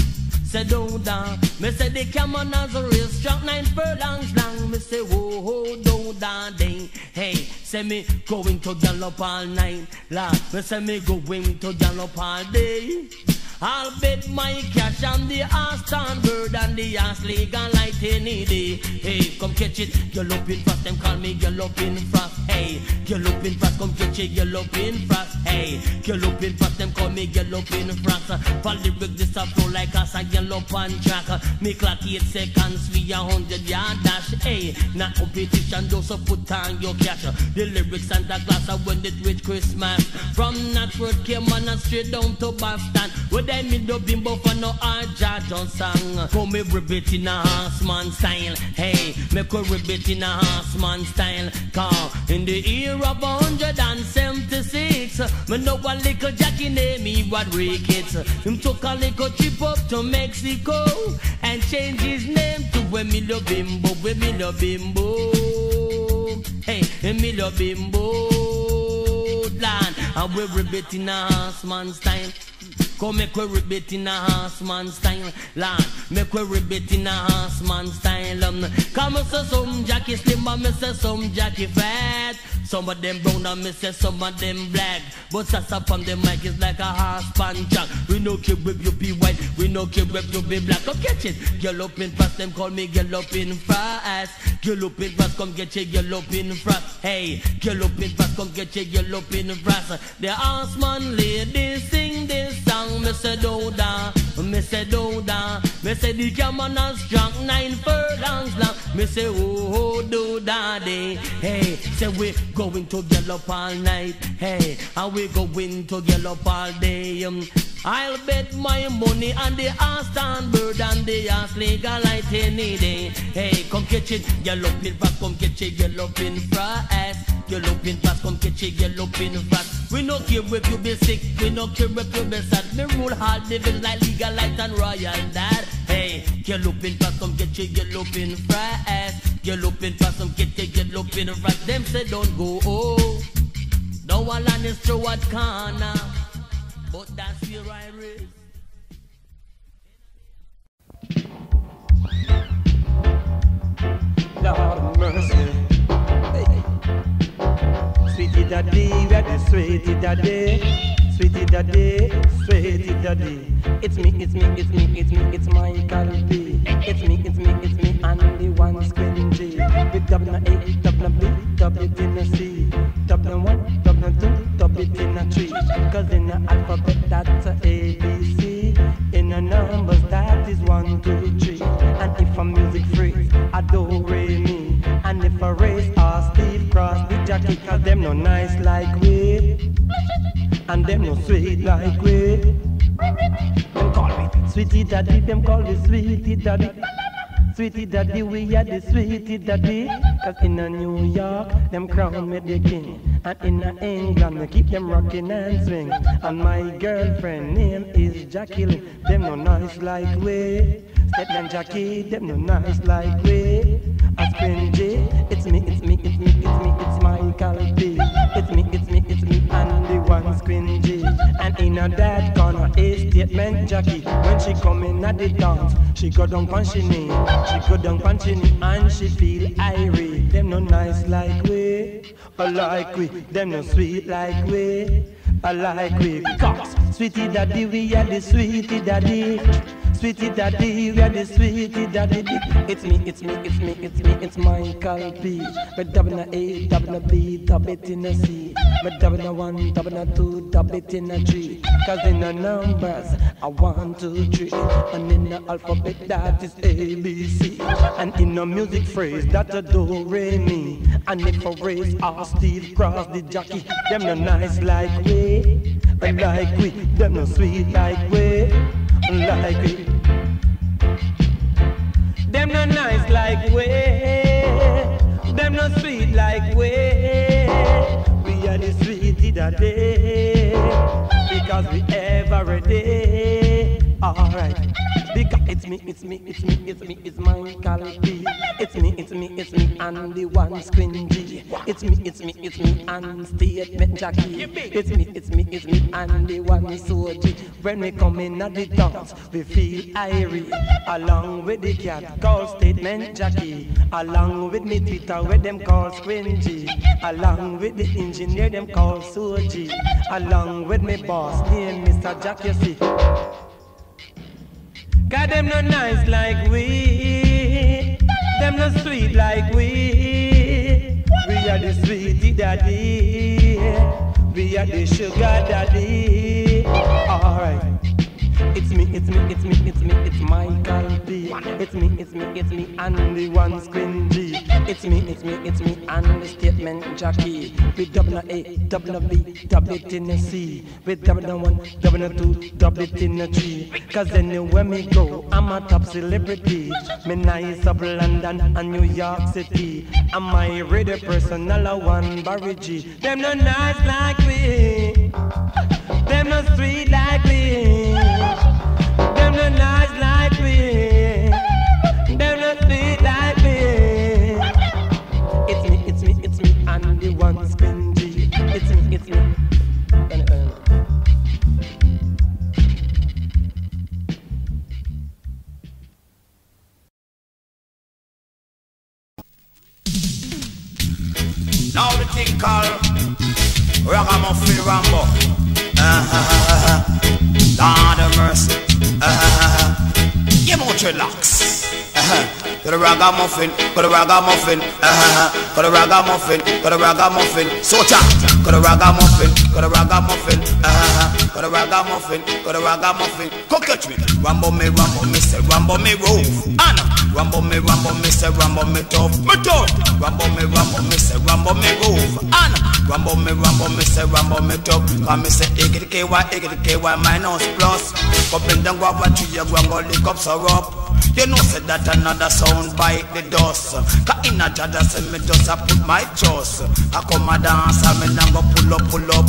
Say don't down. Me say the camel has a race track nine furlongs long. Me say whoa whoa don't down ding. Hey, say me going to gallop all night. La, me say me going to gallop all day. I'll bet my cash on the Aston bird and the ass legal light any day. Hey, come catch it, galloping fast. Them call me galloping fast. Hey, galloping fast, come catch it, galloping fast. Hey, galloping fast. Them call me galloping fast. For lyric this a flow like us a gallop on track. Me clock eight seconds, we a hundred yard dash. Hey, not competition, those so put on your cash. The lyrics Santa Claus are when it reach Christmas. From Natford came on and straight down to Boston. Where they me do bimbo for no hard John song. Come me ribbit in a horseman style. Hey, make a ribbit in a horseman style. Car in the year of 176, me know a little Jackie named me Rodriguez. Him took a little trip up to Mexico and changed his name to Emilio Bimbo, Emilio Bimbo. Hey, Emilio Bimbo. Land, and we ribbit in a horseman style. Come make we ribbit in a horseman style, Lord. Make we ribbit in a horseman style. Um, come say some Jackie slim, and me say some Jackie fat. Some of them brown and me say some of them black. But sasa from the mic is like a horse pan jack. We no care if you be white, we no care if you be black. Come catch it, girl up in fast. Them call me girl up in fast. Girl up in fast, come get your girl up in fast. Hey, girl up in fast, come get your girl up in fast. The horseman ladies sing this song. Me say do da, me say do da. Me say the camera has drunk nine furlongs long. Me say oh oh do da day. Hey, say we going to get up all night. Hey, and we going to get up all day. Um, I'll bet my money on the Aston bird and the ass legal light any day. Hey, come catch it, yellow pin fast, come catch it, yellow pin fast. Yellow pin fast, come catch it, yellow pin fast. We no care if you be sick, we no care if you be sad. Me rule hard, living like legal light and royal dad. Hey, yellow pin fast, come catch it, yellow pin fast. Yellow pin fast, come catch it, yellow pin fast. Them say don't go, oh. One land is through what corner. But that's where I raise. Lord mercy. Sweetie daddy, we are the sweetie daddy. Sweetie daddy, sweetie daddy. It's me, it's me, it's me, it's me, it's Michael B. It's me, it's me, it's me, and the one squinty. With double A, double B, double it in a C. Double one, double two, double it in a three. Cause in the alphabet that's a A, B, C. In the numbers that is one, two, three. And if a music Jackie, cause them no nice like we. And them no sweet like we. Them call me sweetie daddy, them call me sweetie daddy. Sweetie daddy, we are the sweetie daddy. Cause in a New York, them crown me the king. And in a England, we keep them rocking and swing. And my girlfriend name is Jacqueline. Them no nice like we. Step and Jackie, them no nice like we. A J, it's me, it's me, it's me, it's me, it's Michael B. It's me, it's me, it's me, and the one Spin J. And in a that corner, a statement Jackie. When she come in at the dance, she go down punch she knee. She go down punch she knee, and she feel irate. Them no nice like we, or like we. Them no sweet like we, or like we. Cause sweetie daddy, we are the sweetie daddy. Sweetie daddy, we are the sweetie daddy. It's me, it's me, it's me, it's me, it's Michael B. With double A, double B, double it in a C. With double one, double two, double it in a. Cause in the numbers, I one, two, three. And in the alphabet, that is A, B, C. And in the music phrase, that a do, re, mi. And if a race, R, Steve, cross the jockey. Them no nice like we, like we. Them no sweet like we, like we. Them no nice like we. Them no sweet like we. We are the sweetie that day. Because we every day. Alright. Because it's me, it's me, it's me, it's me, it's Michael B. It's me, it's me, it's me, and the one G. It's me, it's me, it's me, and statement Jackie. It's me, it's me, it's me, and the one Soji. When we come in at the dance, we feel irie. Along with the cat called statement Jackie. Along with me Twitter, where them call Squingy. Along with the engineer, them call Soji. Along with me boss, name Mr. Jack, see. Cause them no nice like we. Them no sweet like we. We are the sweetie daddy. We are the sugar daddy. Alright. It's me, it's me, it's me, it's me, it's Michael B. It's me, it's me, it's me, and the one screen G. It's me, it's me, it's me, and the statement Jackie. With double A, double B, double it in a C. With double one, double two, double it in a three. Cause anywhere me go, I'm a top celebrity. Me nice of London and New York City. I'm my radio personal one Barry G. Them no nice like me. Them no sweet like me. Nice like me. A ragamuffin, got a ragamuffin, uh-huh. got a ragamuffin, got a ragamuffin, socha, got a ragamuffin, got a ragamuffin, uh-huh. got a ragamuffin, got a ragamuffin. Come catch me, Rambo me, Rambo me, say Rambo me roof, Anna, Rambo me, Rambo me, say Rambo me tough, me tough, Rambo me, Rambo me, say Rambo me roof, Anna, Rambo me, Rambo me, say Rambo me tough. Come me say Iggy KY, Iggy KY minus plus. Up and down, go over to your go lick up so up. You know say that another sound bite the dust. Cause in a jada say me just a put my trust. I come a dance and me nah go pull up pull up.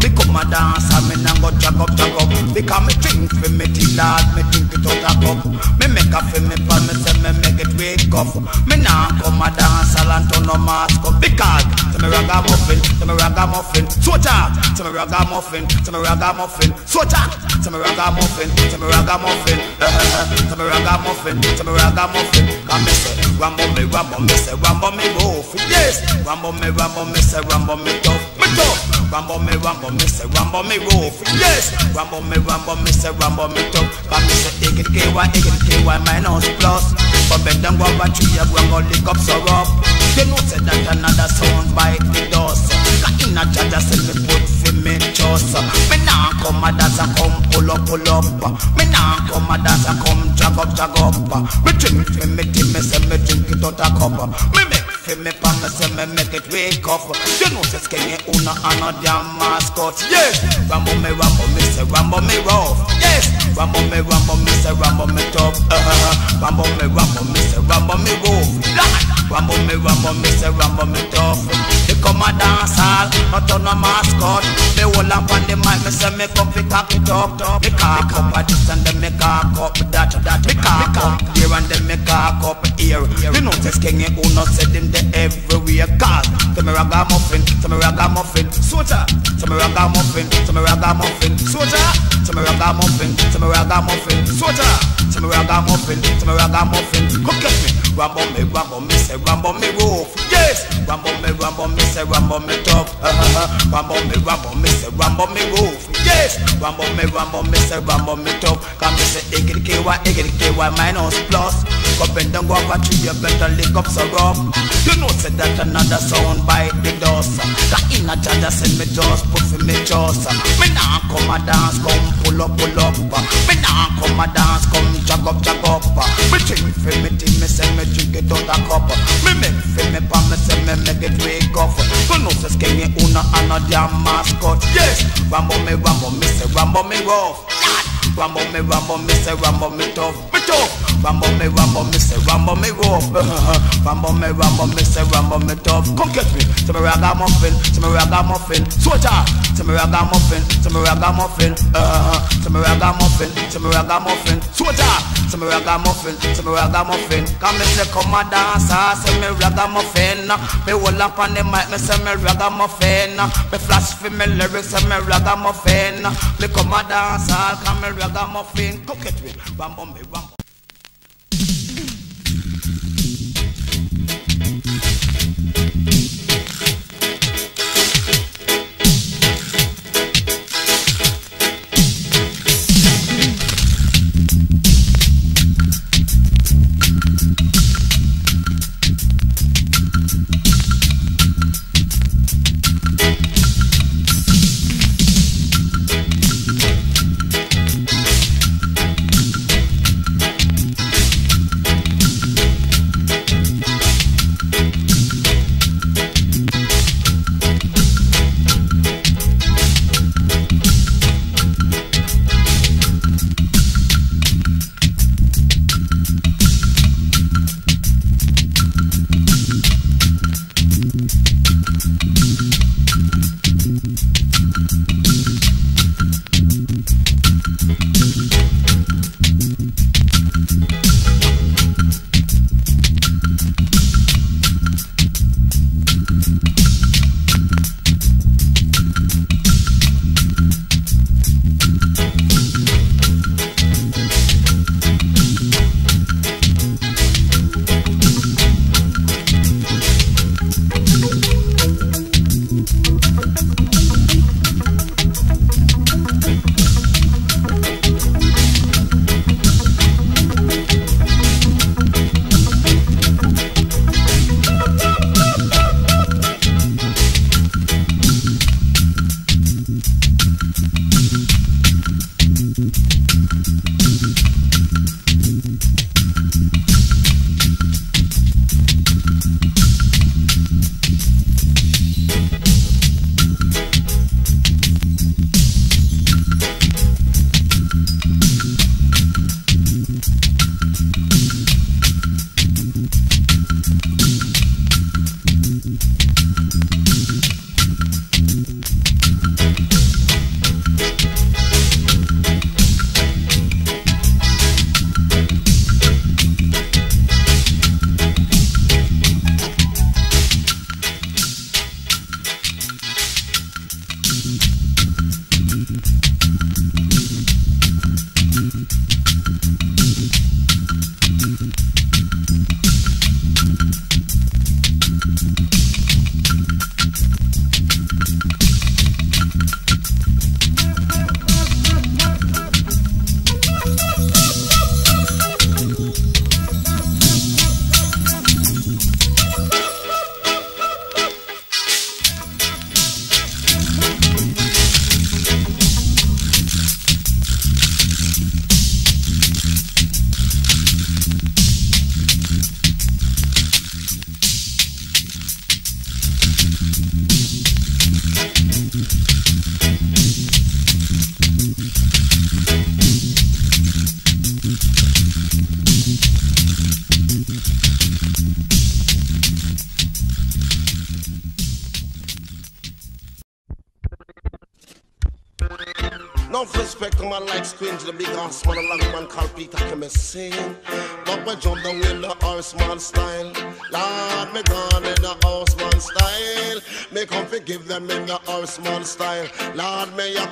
Me come a dance and me nah go jack up jack up. Because me drink for me till lad me drink it out a cup. Me make a for me pan me say me make it wake up. Me nah come a dance and turn no mask up. Because to me ragamuffin, to me ragamuffin Socha, to me ragamuffin, to me ragamuffin Socha, to me ragamuffin, to me ragamuffin To *laughs* me ragamuffin, to me ragamuffin Come me say, Rambo me, Rambo me say, Rambo me roof Yes, Rambo me, Rambo me say, Rambo me tough, me tough. Rambo me, Rambo me say, Rambo me roof Yes, Rambo me, Rambo me say, Rambo me tough. Come me say, Iggy KY, Iggy KY minus plus. But bend down go tree, go and go lick up so up You know say that another sound bite the dust. Cause in a jaja say me put me trust Me nah come a dance a come pull up pull up. Me nah come a dance a come jog up jog up. Me drink fi me tea me say me drink it out a cup. Me make fi me me say me make it wake up. You know say skinny una and a damn mascot. Yes, Rambo me Rambo me say Rambo me rough. Yes, Rambo me Rambo me say Rambo me tough. Uh-huh. Rambo me Rambo me say Rambo me rough. Rambo me Rambo me say Rambo me tough. They come a dance hall, not on a mascot. Me hold up on the mic, me say me come fi cock it up. Me cock up a this and then me cock up. That Me cock up. Here and then me cock up here. You know say skinny who not said them the everywhere. Cause to me ragamuffin, to me ragamuffin Soldier, to me ragamuffin, to me ragamuffin Soldier, to me ragamuffin, me ragamuffin Soldier, to me ragamuffin, me ragamuffin Come get me. Rambo me, Rambo me, say Rambo me roof Yes, Rambo me, Rambo me, say Rambo me tough uh-huh. Rambo me, Rambo me, say Rambo me roof Yes, Rambo me, Rambo me, say Rambo me tough. Come me say Iggy KY, Iggy KY minus plus. Go bend down, go up a tree, you better lick up so rough. You know say that another sound bite the dust. Got in a judge send me just put for me just. Me nah come a dance, come pull up, pull up. Me nah come a dance, come jog up, jog up. Me drink for me tea, me say me drink it out a cup. Me make for me pa, me say me make it wake up. Go know say skinny una and a damn mascot. Yes, Rambo me, Rambo me, say Rambo me rough. Rambo me, Rambo me, say Rambo me tough, me tough. Rambo me, Rambo me, say Rambo me rough. *laughs* Rambo me, Rambo me, say Rambo me tough. Come get me, say me ragamuffin, say me ragamuffin. Soldier, say me ragamuffin, say me ragamuffin. Uh, say me ragamuffin, say me ragamuffin. Soldier, say me ragamuffin, say me ragamuffin. Come me say come a dancer, say me ragamuffin. Me hold up on the mic, me say me ragamuffin. Me flash for me lyrics, say me ragamuffin. Me come a dancer, come me ragamuffin. Come get me, Rambo me,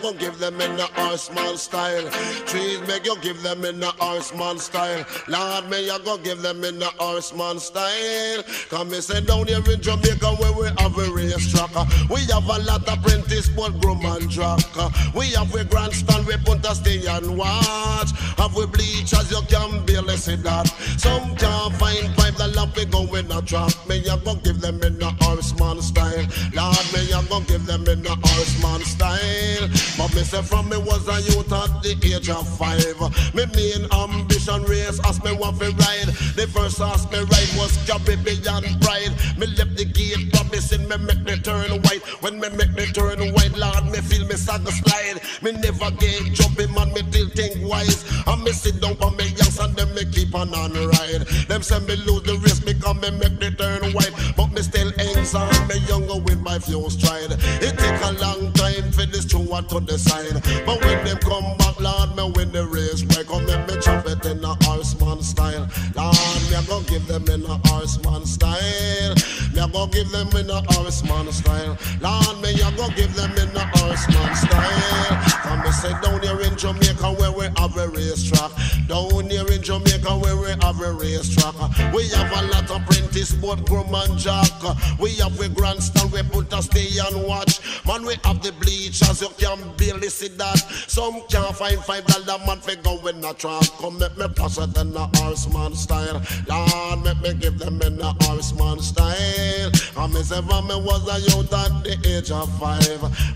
Go give them in the horseman style. Trees make you give them in the horseman style. Lord, me I go give them in the horseman style. Come me say down here in Jamaica where we have a race track. We have a lot of apprentice but groom and uh, We have we grandstand we put a stay and watch. Have we bleachers you can barely see that. Some can't find five the lamp we go in a trap. Me I go give them in the horseman style. Lord, me I go give them in the horseman style. But me say from me was a youth at the age of five. Me main ambition race as me want to ride. The first horse me ride was Caribbean Pride. Me left the gate promising me make me turn white. When me make me turn white, Lord, me feel me to slide. Me never get jumping man, me still think wise. Me sit down for me youngs and them me keep on on ride. Them say me lose the race because me make me turn white. But me still hangs on, me younger with my few stride. It take a long time for this true one to decide. But when them come back, Lord, me win the race. Come make me chop it in a horseman style? Lord, me a go give them in a horseman style. Me a go give them in a horseman style. Lord, me a go give them in a horseman style. Come me say down here in Jamaica where we have a racetrack. Down here in Jamaica where we have a racetrack. We have a lot of apprentice both groom and jack. We have a grandstand we put a stay and watch. Man, we have the bleachers, you can barely see that. Some can't find five dollar man for go in a track. Come make me pass it in the horseman style. Lord, make me give them in the horseman style. I me say from me was a youth at the age of five.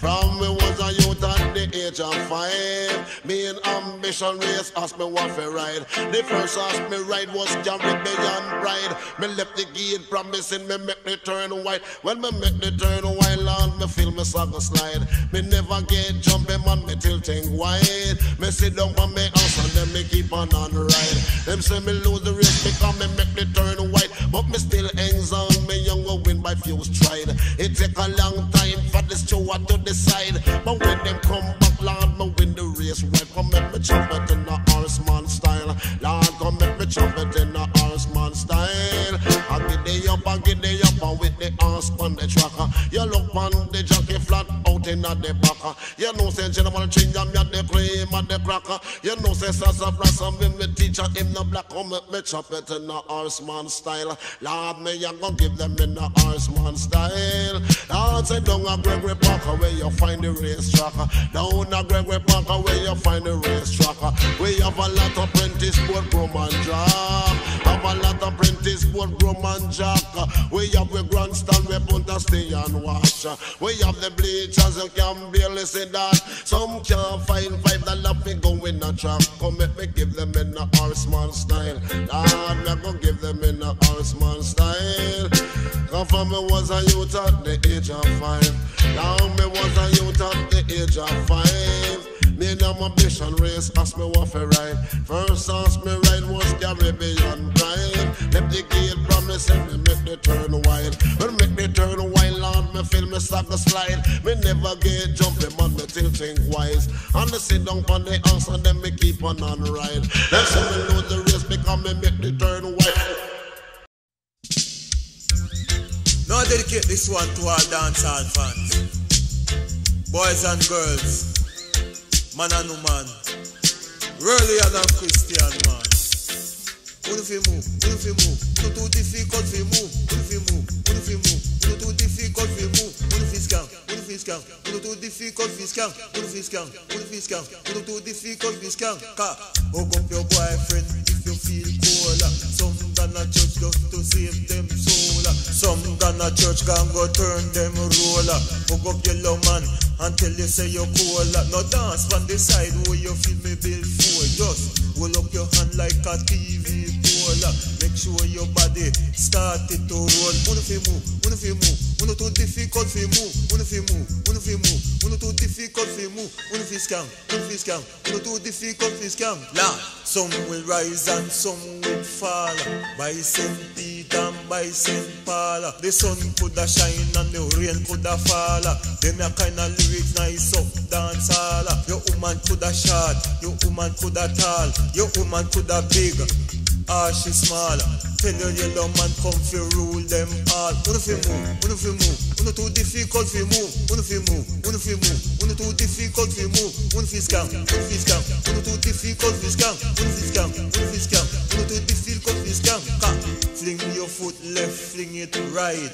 From me was a youth at the age of five. Me in ambition race ask me what for ride. The first ask me ride was Caribbean Pride. Me left the gate promising me make me turn white. When me make me turn white, Lord, me feel me sucker slide. Me never get jumping man, me tilting white. Me sit down on me house and then me keep on on ride. Them say me lose the race because me make me turn white. But me still hangs on, me younger win by few stride. It take a long time for this steward to decide. But when them come back, Lord, me win the race. Right, come make me jump it in the horseman style. Lord, come make me jump it in the horseman style. I get the up, I get the up, and with the horse on the tracker. You look on the jockey flat out in the backer. Uh. You know, say General Change, I'm at the cream and the cracker. Uh. You know, say Sasa Brassam, me teacher, him the black, come make me chop it in the horseman style. Lord, me, I'm gonna give them in the horseman style. Lord, say down a Gregory Parker where you find the race tracker. Down a Gregory Parker where you find the race tracker. We have a lot of apprentice both groom and job. Apprentice both groom and jack. Uh, we have the grandstand we put a stay and watch. Uh, we have the bleachers you can barely see that. Some can't find five dollar fi go in a trap. Come make me give them in a horseman style. Lord, me go give them in a horseman style. Cause for me was a youth at the age of five. Now me was a youth at the age of five. Me and my ambition race, ask me what for ride. First ask me ride was Caribbean pride. Left the gate promising me make the turn wild. When make the turn wild, Lord, me feel me to slide. Me never get jumping, man, me still think wise. And me sit down on the house and then me keep on on ride. Then say me lose the race because me make the turn wild. Now I dedicate this one to all dancehall fans. Boys and girls, man and woman, earlier than Christian man. Who fi move? Who fi move? Not too difficult fi move. Who fi move? Who fi move? Not too difficult fi move. Who fi scam? Who fi scam? Not too difficult fi scam. Who fi scam? Who fi scam? Not too difficult fi scam. Ka, hook up your boyfriend if you feel cold. Some gonna church just to save them soul. Some gonna church can go turn them roller. Hook up your love man until you say you're cool. No dance from the side where you feel me build for. Just hold up your hand like a TV pole. Make sure your body start it to roll. Wanna fi move, wanna fi move. Wanna too difficult fi move. Wanna fi move, wanna fi move. Wanna too difficult fi move. Wanna fi scam, wanna fi scam. Wanna too difficult fi scam. Lord, some will rise and some will fall. By St. Peter and by St. Paul. The sun coulda shine and the rain coulda fall. Them a kind of lyrics nice up dance hall. Your woman coulda short, your woman coulda tall, your woman coulda big, or she small. Tell your yellow man come fi rule them all. Uno fi move, uno fi move, uno too difficult fi move, uno fi move, uno fi move, uno too difficult fi move, uno fi scam, uno fi scam, uno too difficult fi scam, uno fi scam, uno fi scam, uno too difficult fi scam. Fling your foot left, fling it right.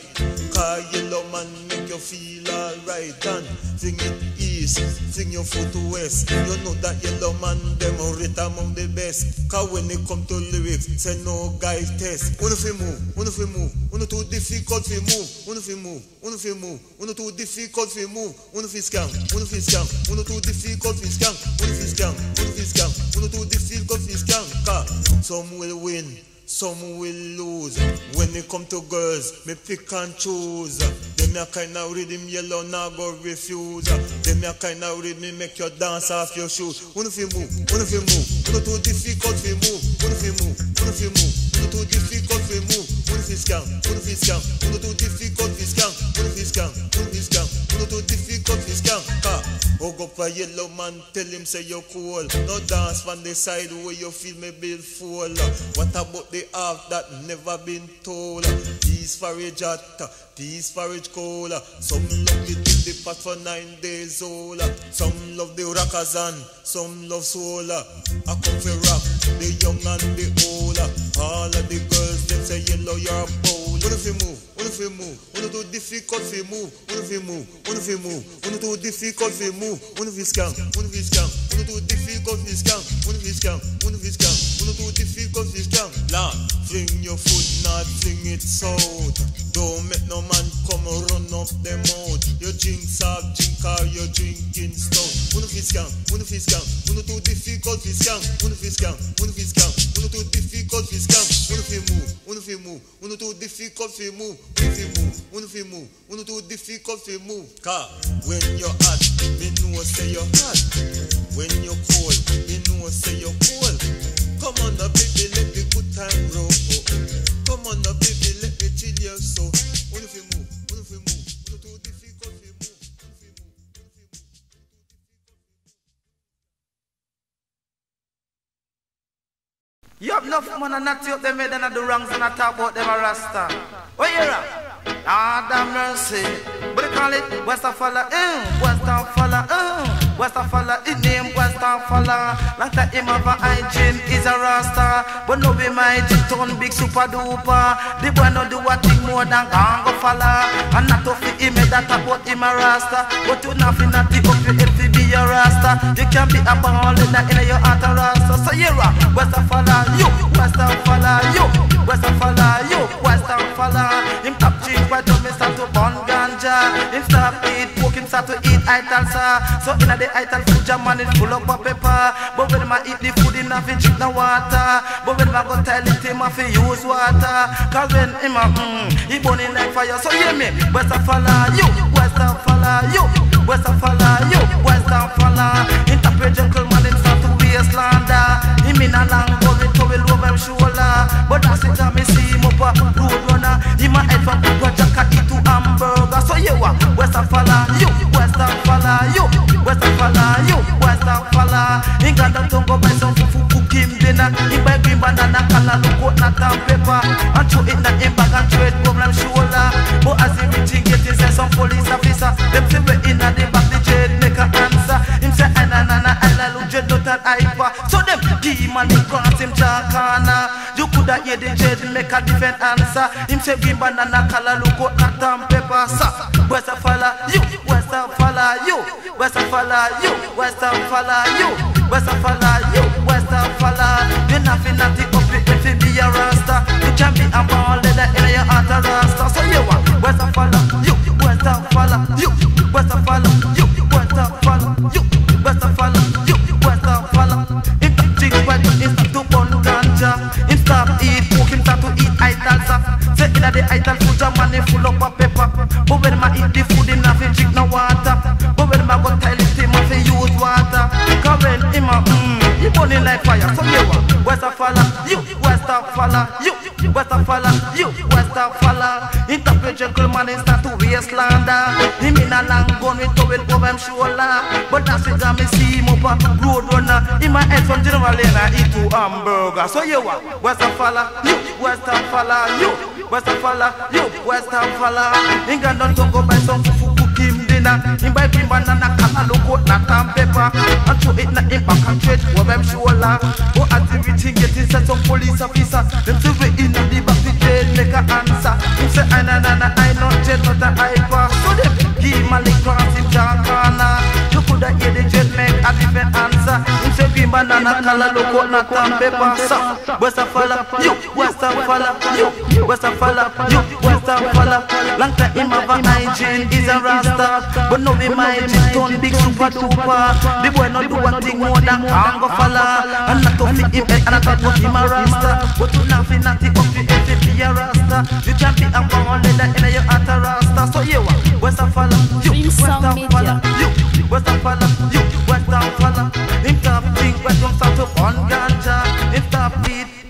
Car yellow man make you feel alright. And fling it east, fling your foot west. You know that yellow man them rate among the best. Cause when it come to lyrics, say no guy test. Uno fi move, uno fi move, uno too difficult fi move, uno fi move, uno fi move, uno too difficult fi move, uno fi scam, uno fi scam, uno too difficult fi scam, uno fi scam, uno fi scam, uno too difficult fi scam. Cause some will win. Some will lose when it come to girls. Me pick and choose. Them a kind of rhythm yellow now go refuse. Them a kind of rhythm make you dance off your shoes. Uno fi move, uno fi move. Uno too difficult fi move. Uno fi move, uno fi move. Uno too difficult fi move. Uno fi scam, uno fi scam. Uno too difficult fi scam. Uno fi scam, uno fi scam. Uno too difficult fi scam. Hug up a yellow man, tell him say you're cool. No dance from the side where you feel me build full. What about the half that never been told? Peace for a jot, peace for a cola. Some love it in the pot for nine days old. Some love the rockers and some love soul. I come for rock, the young and the old. All of the girls them say yellow you're a bowl. Wanna fi move, wanna fi move, wanna too difficult fi move, wanna fi move, wanna fi move, wanna too difficult fi move, wanna fi scam, wanna fi scam, wanna too difficult fi scam, wanna fi scam, wanna fi scam, wanna too difficult fi scam. Lord, fling your foot, not fling it south. Don't make no man come run up them out. You drink soft drink or you drinking stout. Wanna fi scam, wanna fi scam, wanna too difficult fi scam, wanna fi scam, wanna fi scam, wanna too difficult fi scam, wanna fi move, wanna fi move, wanna too difficult fi move, wanna fi move, wanna fi move, wanna too difficult fi move. Car when you're hot, me know say you're hot. When you're cold, me know say you're cold. Come on, now, baby, let the good time roll. Come on, now, baby, let me chill your soul. Wanna fi move, You have enough and not you up them head and do wrongs and I talk about them a rasta. What you rap? Ah, damn mercy. What they call it? West Westafala, eh? Westafala, eh? Westafala, his name Westafala. Long time him have a hygiene, is a rasta. But no be my turn big super duper. The boy no do a thing more than gang go falla. And not to fit him eh, that about him a rasta. But you nothing not the up you if you be a rasta. You can be a ball in the in your heart a rasta. So you rap, Westafala, you, Westafala, you, Westafala, you, Westafala. Him top chief, why don't me start to burn ganja? Him start eat pork, him start to eat ital sa. So in the ital food jam man it full up of pepper. But when I eat the food, him not fi drink no water. But when I go tell it, him I fi use water. Cause when him a mm, he burning like fire. So hear me, Westafala, you, Westafala, you, Westafala, you, Westafala. Interpret jungle man, him start to wasteland. Him in a long him a road runner. He my head from Roger eat to hamburger. So you are Westafala, you, Westafala, you, Westafala, you, Westafala. He got the tongue go buy some fufu cook him dinner. He buy green banana, color, look out, and pepper. And throw it in him bag and throw it over him shoulder. But as he reach, he get say some police officer. Them say we in at the back, the jail make a answer. Him say, na na na, I la look dread not hyper. So them give him and the grant him corner. That you coulda hear the jail make a different answer. Him say green banana color look out, not and pepper. So Westafala, you, Westafala, you, Westafala, you, Westafala, you, Westafala, you, Westafala. You nothing not the up it if you be a rasta. You can be a ball in your heart a rasta. So you are Westafala, you, Westafala, you, Westafala, you, Westafala, the idol food man he full up of pepper. But when ma eat the food him not fi drink no water. But when ma go toilet him a fi use water. Cause when him a mm, he burning like fire. So you a Westafala, you Westafala, you West a fella, you West a fella. Interpret gentleman and wasteland. Him in a long gun with towel over him shoulder. But that's it, me see him up a road runner. In my head from General I eat two hamburger. So you what? West a fella, you West a fella, you West a fella, you West a fella. England don't go go buy some fufu cook him dinner. Him buy him banana, cantaloupe, nut and pepper. And throw it na him back and trade over him shoulder. As everything getting set some police officer. Them we in the back the jail make a answer. Him say I na na na I jail not a hyper. So them give him a lick cross him John corner. You coulda hear the make a different answer. Him say him banana cantaloupe, nut and pepper. So West a fella, you West a fella, you West a fella, you West a fella. Long time him have a hygiene, is a rasta. But now him hygiene turn big super duper. The boy no do one thing more than hango fella. And not to fit him head and I thought was him a rasta. But you not fit nothing up to every be a rasta. You can't be a born leather in your heart a rasta. So you what? West a fella, you West a fella, you West a fella, you West a fella. Him top thing where come start to on ganja. Him top beat